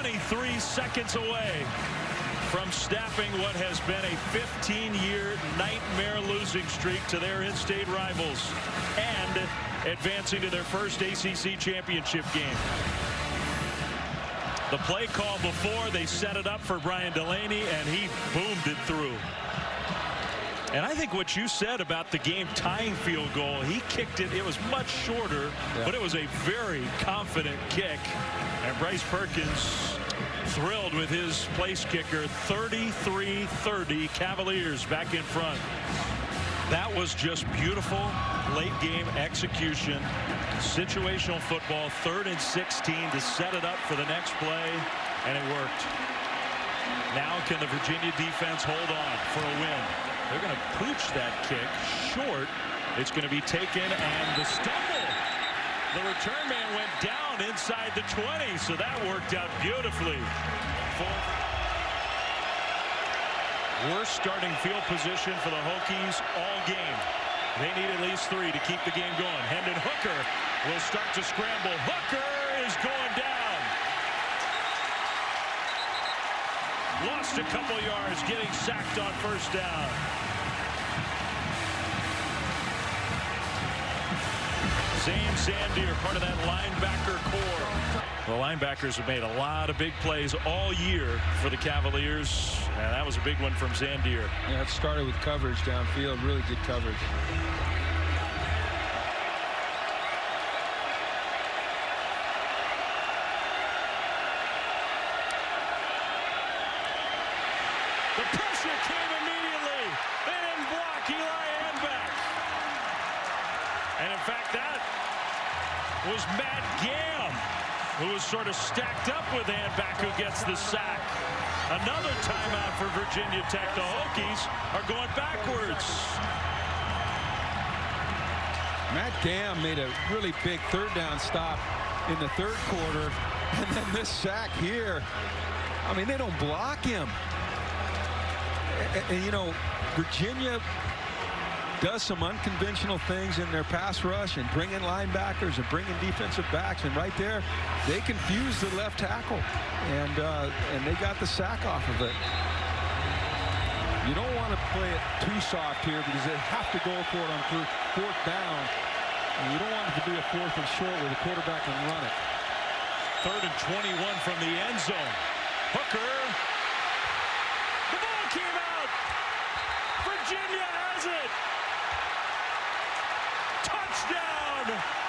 23 seconds away from snapping what has been a 15-year nightmare losing streak to their in-state rivals and advancing to their first ACC championship game. The play call before, they set it up for Brian Delaney, and he boomed it through. And I think what you said about the game tying field goal, he kicked it. It was much shorter, Yeah. but it was a very confident kick. And Bryce Perkins thrilled with his place kicker. 33-30 Cavaliers back in front. That was just beautiful late game execution Situational football, third and 16 to set it up for the next play, and it worked. Now can the Virginia defense hold on for a win? They're going to pooch that kick short. It's going to be taken, and the stumble. The return man went down inside the 20, so that worked out beautifully. Worst starting field position for the Hokies all game. They need at least three to keep the game going. Hendon Hooker will start to scramble. Hooker is going down. Lost a couple yards, getting sacked on first down. Zane Zandier, part of that linebacker core. The linebackers have made a lot of big plays all year for the Cavaliers, and that was a big one from Zandier. Yeah, it started with coverage downfield, really good coverage. The pressure came immediately. They didn't block Eli Hanback. And in fact, that was Matt Gahm, who was sort of stacked up with Hanback, who gets the sack. Another timeout for Virginia Tech. The Hokies are going backwards. Matt Gahm made a really big third down stop in the third quarter. And then this sack here. I mean, they don't block him. And, and, you know, Virginia does some unconventional things in their pass rush and bring in linebackers and bring in defensive backs. And right there, they confuse the left tackle. And, uh, and they got the sack off of it. You don't want to play it too soft here because they have to go for it on fourth down. And you don't want it to be a fourth and short where the quarterback can run it. Third and 21 from the end zone. Hooker. The ball came out. Virginia has it. Touchdown.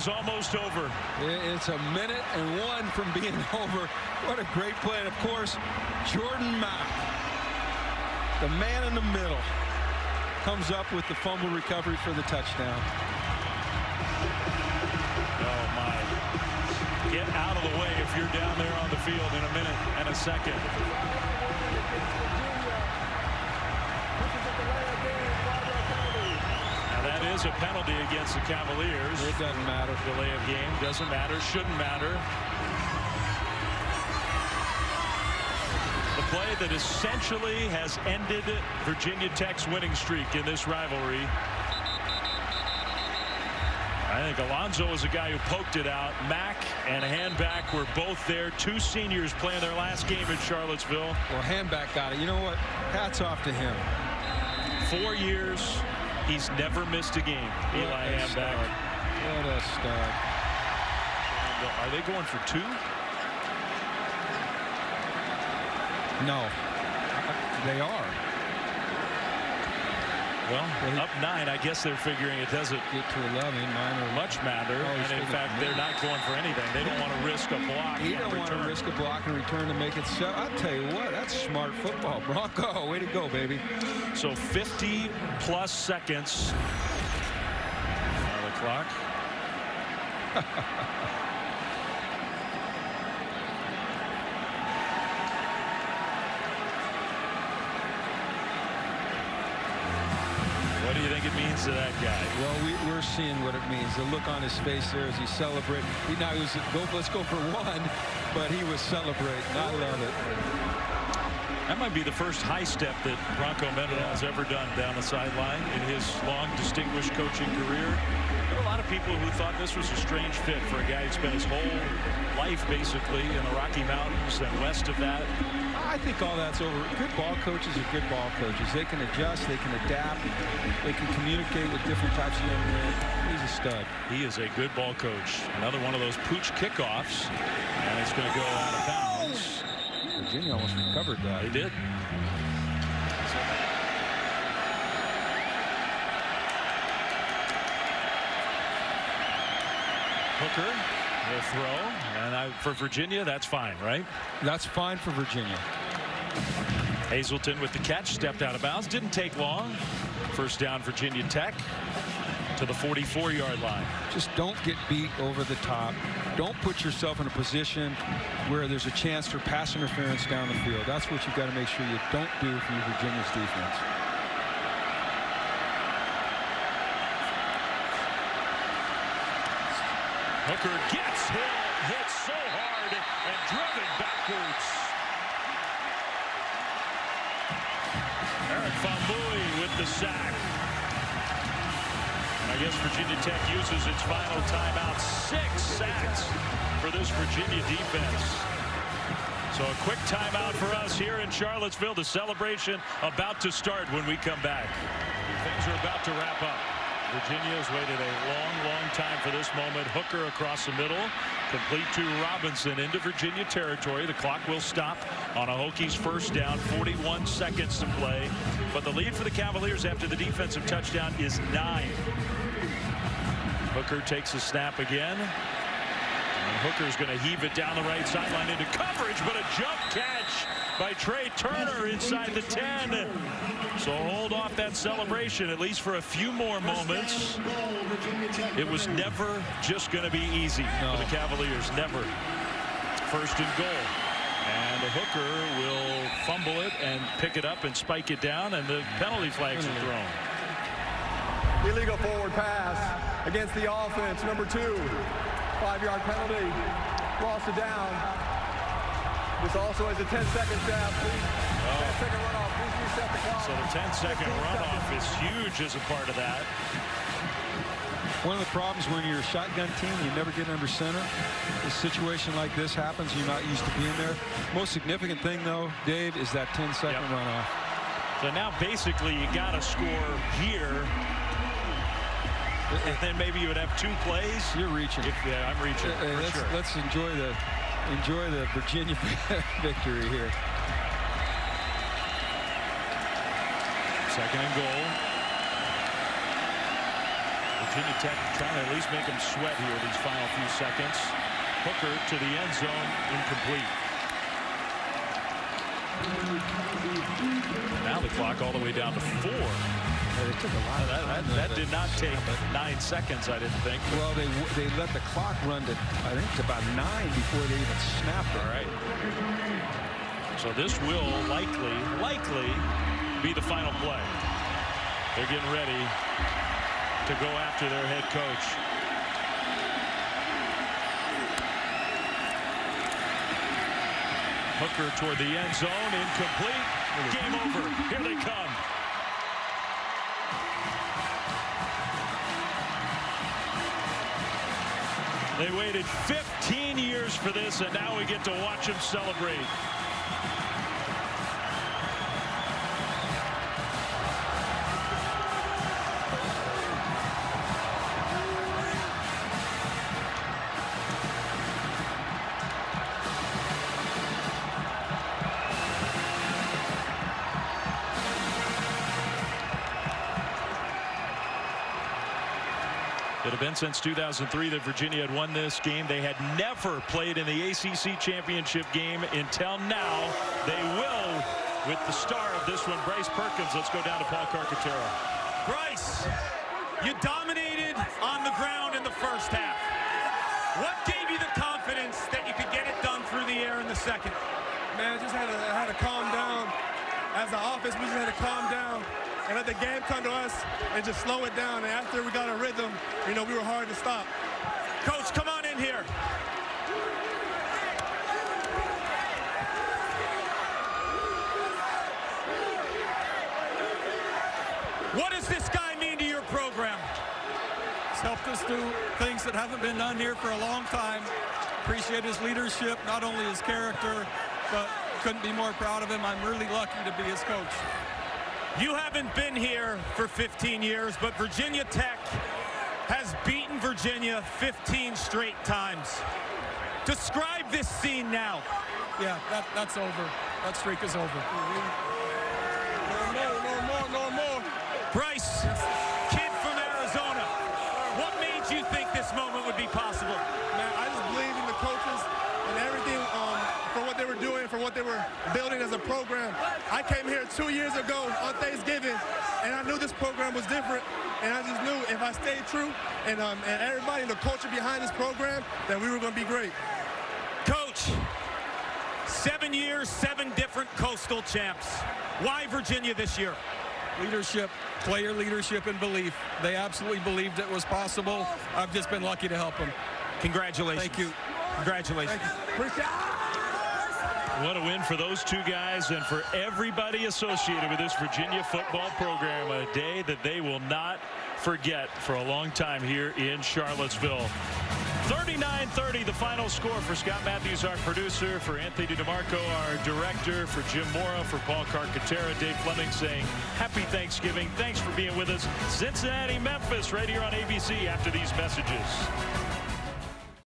Is almost over. It's a minute and one from being over. What a great play. And of course, Jordan Mack, the man in the middle, comes up with the fumble recovery for the touchdown. Oh, my. Get out of the way if you're down there on the field in a minute and a second. Now that is a penalty against the Cavaliers. It doesn't matter. Delay of game doesn't matter, shouldn't matter. The play that essentially has ended Virginia Tech's winning streak in this rivalry. I think Alonso was the guy who poked it out. Mack and Hanback were both there. Two seniors playing their last game in Charlottesville. Well, Hanback got it. You know what? Hats off to him. Four years. He's never missed a game. What Eli stud. What a stud. Uh, are they going for two? No. They are. Well, up nine, I guess they're figuring it doesn't get to 11. Nine or much matter. Oh, and in fact, they're not going for anything. They don't want to risk a block. He don't want to risk a block and return to make it seven. I'll tell you what, that's smart football. Bronco, way to go, baby. So 50 plus seconds. Now the clock. to that guy? Well, we, we're seeing what it means. The look on his face there as he celebrated. He, now he was, go, let's go for one, but he was celebrating. I love it. That might be the first high step that Bronco Mendenhall has ever done down the sideline in his long, distinguished coaching career. There are a lot of people who thought this was a strange fit for a guy who spent his whole life basically in the Rocky Mountains and west of that. I think all that's over. Good ball coaches are good ball coaches. They can adjust, they can adapt, they can communicate with different types of young men. He's a stud. He is a good ball coach. Another one of those pooch kickoffs, and it's going to go out of bounds. Virginia almost recovered that. They did. Hooker will throw, and I, for Virginia, that's fine, right? That's fine for Virginia. Hazelton with the catch, stepped out of bounds, didn't take long. First down, Virginia Tech to the 44-yard line. Just don't get beat over the top. Don't put yourself in a position where there's a chance for pass interference down the field. That's what you've got to make sure you don't do for your Virginia's defense. Hooker gets hit, hit so hard and driven backwards. Faumui with the sack. I guess Virginia Tech uses its final timeout. Six sacks for this Virginia defense. So a quick timeout for us here in Charlottesville. The celebration about to start when we come back. Things are about to wrap up. Virginia has waited a long, long time for this moment. Hooker across the middle. Complete to Robinson into Virginia territory. The clock will stop on a Hokies first down. 41 seconds to play. But the lead for the Cavaliers after the defensive touchdown is nine. Hooker takes a snap again. And Hooker's going to heave it down the right sideline into coverage, but a jump catch by Tre Turner inside the 10. So hold off that celebration, at least for a few more moments. It was never just going to be easy no. for the Cavaliers. Never. First and goal. And the hooker will fumble it and pick it up and spike it down, and the penalty flags are thrown. Illegal forward pass against the offense. Number two. Five-yard penalty. Lost it down. This also has a 10-second step. Please, oh. 10 second runoff. Please reset the clock. So the 10 second runoff is huge as a part of that. One of the problems when you're a shotgun team, you never get under center. A situation like this happens, you're not used to being there. Most significant thing, though, Dave, is that 10 second yep. runoff. So now basically you got to score here and then maybe you would have two plays. You're reaching. If, yeah, I'm reaching. Uh, let's, sure. let's enjoy the enjoy the Virginia victory here. Second and goal. Virginia Tech trying to at least make them sweat here these final few seconds. Hooker to the end zone, incomplete. Now the clock all the way down to four. It took a lot. That, that, that did not take nine seconds, I didn't think. Well, they they let the clock run to I think to about nine before they even snapped it. All right. So this will likely likely be the final play. They're getting ready to go after their head coach. Hooker toward the end zone, incomplete. Game over. Here they come. They waited 15 years for this, and now we get to watch them celebrate. Since 2003 that Virginia had won this game. They had never played in the ACC championship game until now. They will with the star of this one, Bryce Perkins. Let's go down to Paul Carcaterra. Bryce, you dominated on the ground in the first half. What gave you the confidence that you could get it done through the air in the second? Man, I just had to, had to calm down. As the offense, we just had to calm down and let the game come to us and just slow it down. And after we got a rhythm, you know, we were hard to stop. Coach, come on in here. What does this guy mean to your program? He's helped us do things that haven't been done here for a long time. Appreciate his leadership, not only his character, but couldn't be more proud of him. I'm really lucky to be his coach. You haven't been here for 15 years, but Virginia Tech has beaten Virginia 15 straight times. Describe this scene now. Yeah, that, that's over. That streak is over. No more, no more, no more. Bryce, kid from Arizona. What made you think this moment would be possible? Man, I just believe in the coaches and everything um, for what they were doing, for what they were building as a program. I came here two years ago on Thanksgiving, and I knew this program was different. And I just knew if I stayed true and, um, and everybody, the culture behind this program, that we were going to be great. Coach, seven years, seven different coastal champs. Why Virginia this year? Leadership, player leadership and belief. They absolutely believed it was possible. I've just been lucky to help them. Congratulations. Thank you. Congratulations. What a win for those two guys and for everybody associated with this Virginia football program. A day that they will not forget for a long time here in Charlottesville. 39-30 the final score for Scott Matthews, our producer, for Anthony DeMarco, our director, for Jim Mora, for Paul Carcaterra, Dave Fleming saying happy Thanksgiving. Thanks for being with us. Cincinnati, Memphis, right here on ABC after these messages.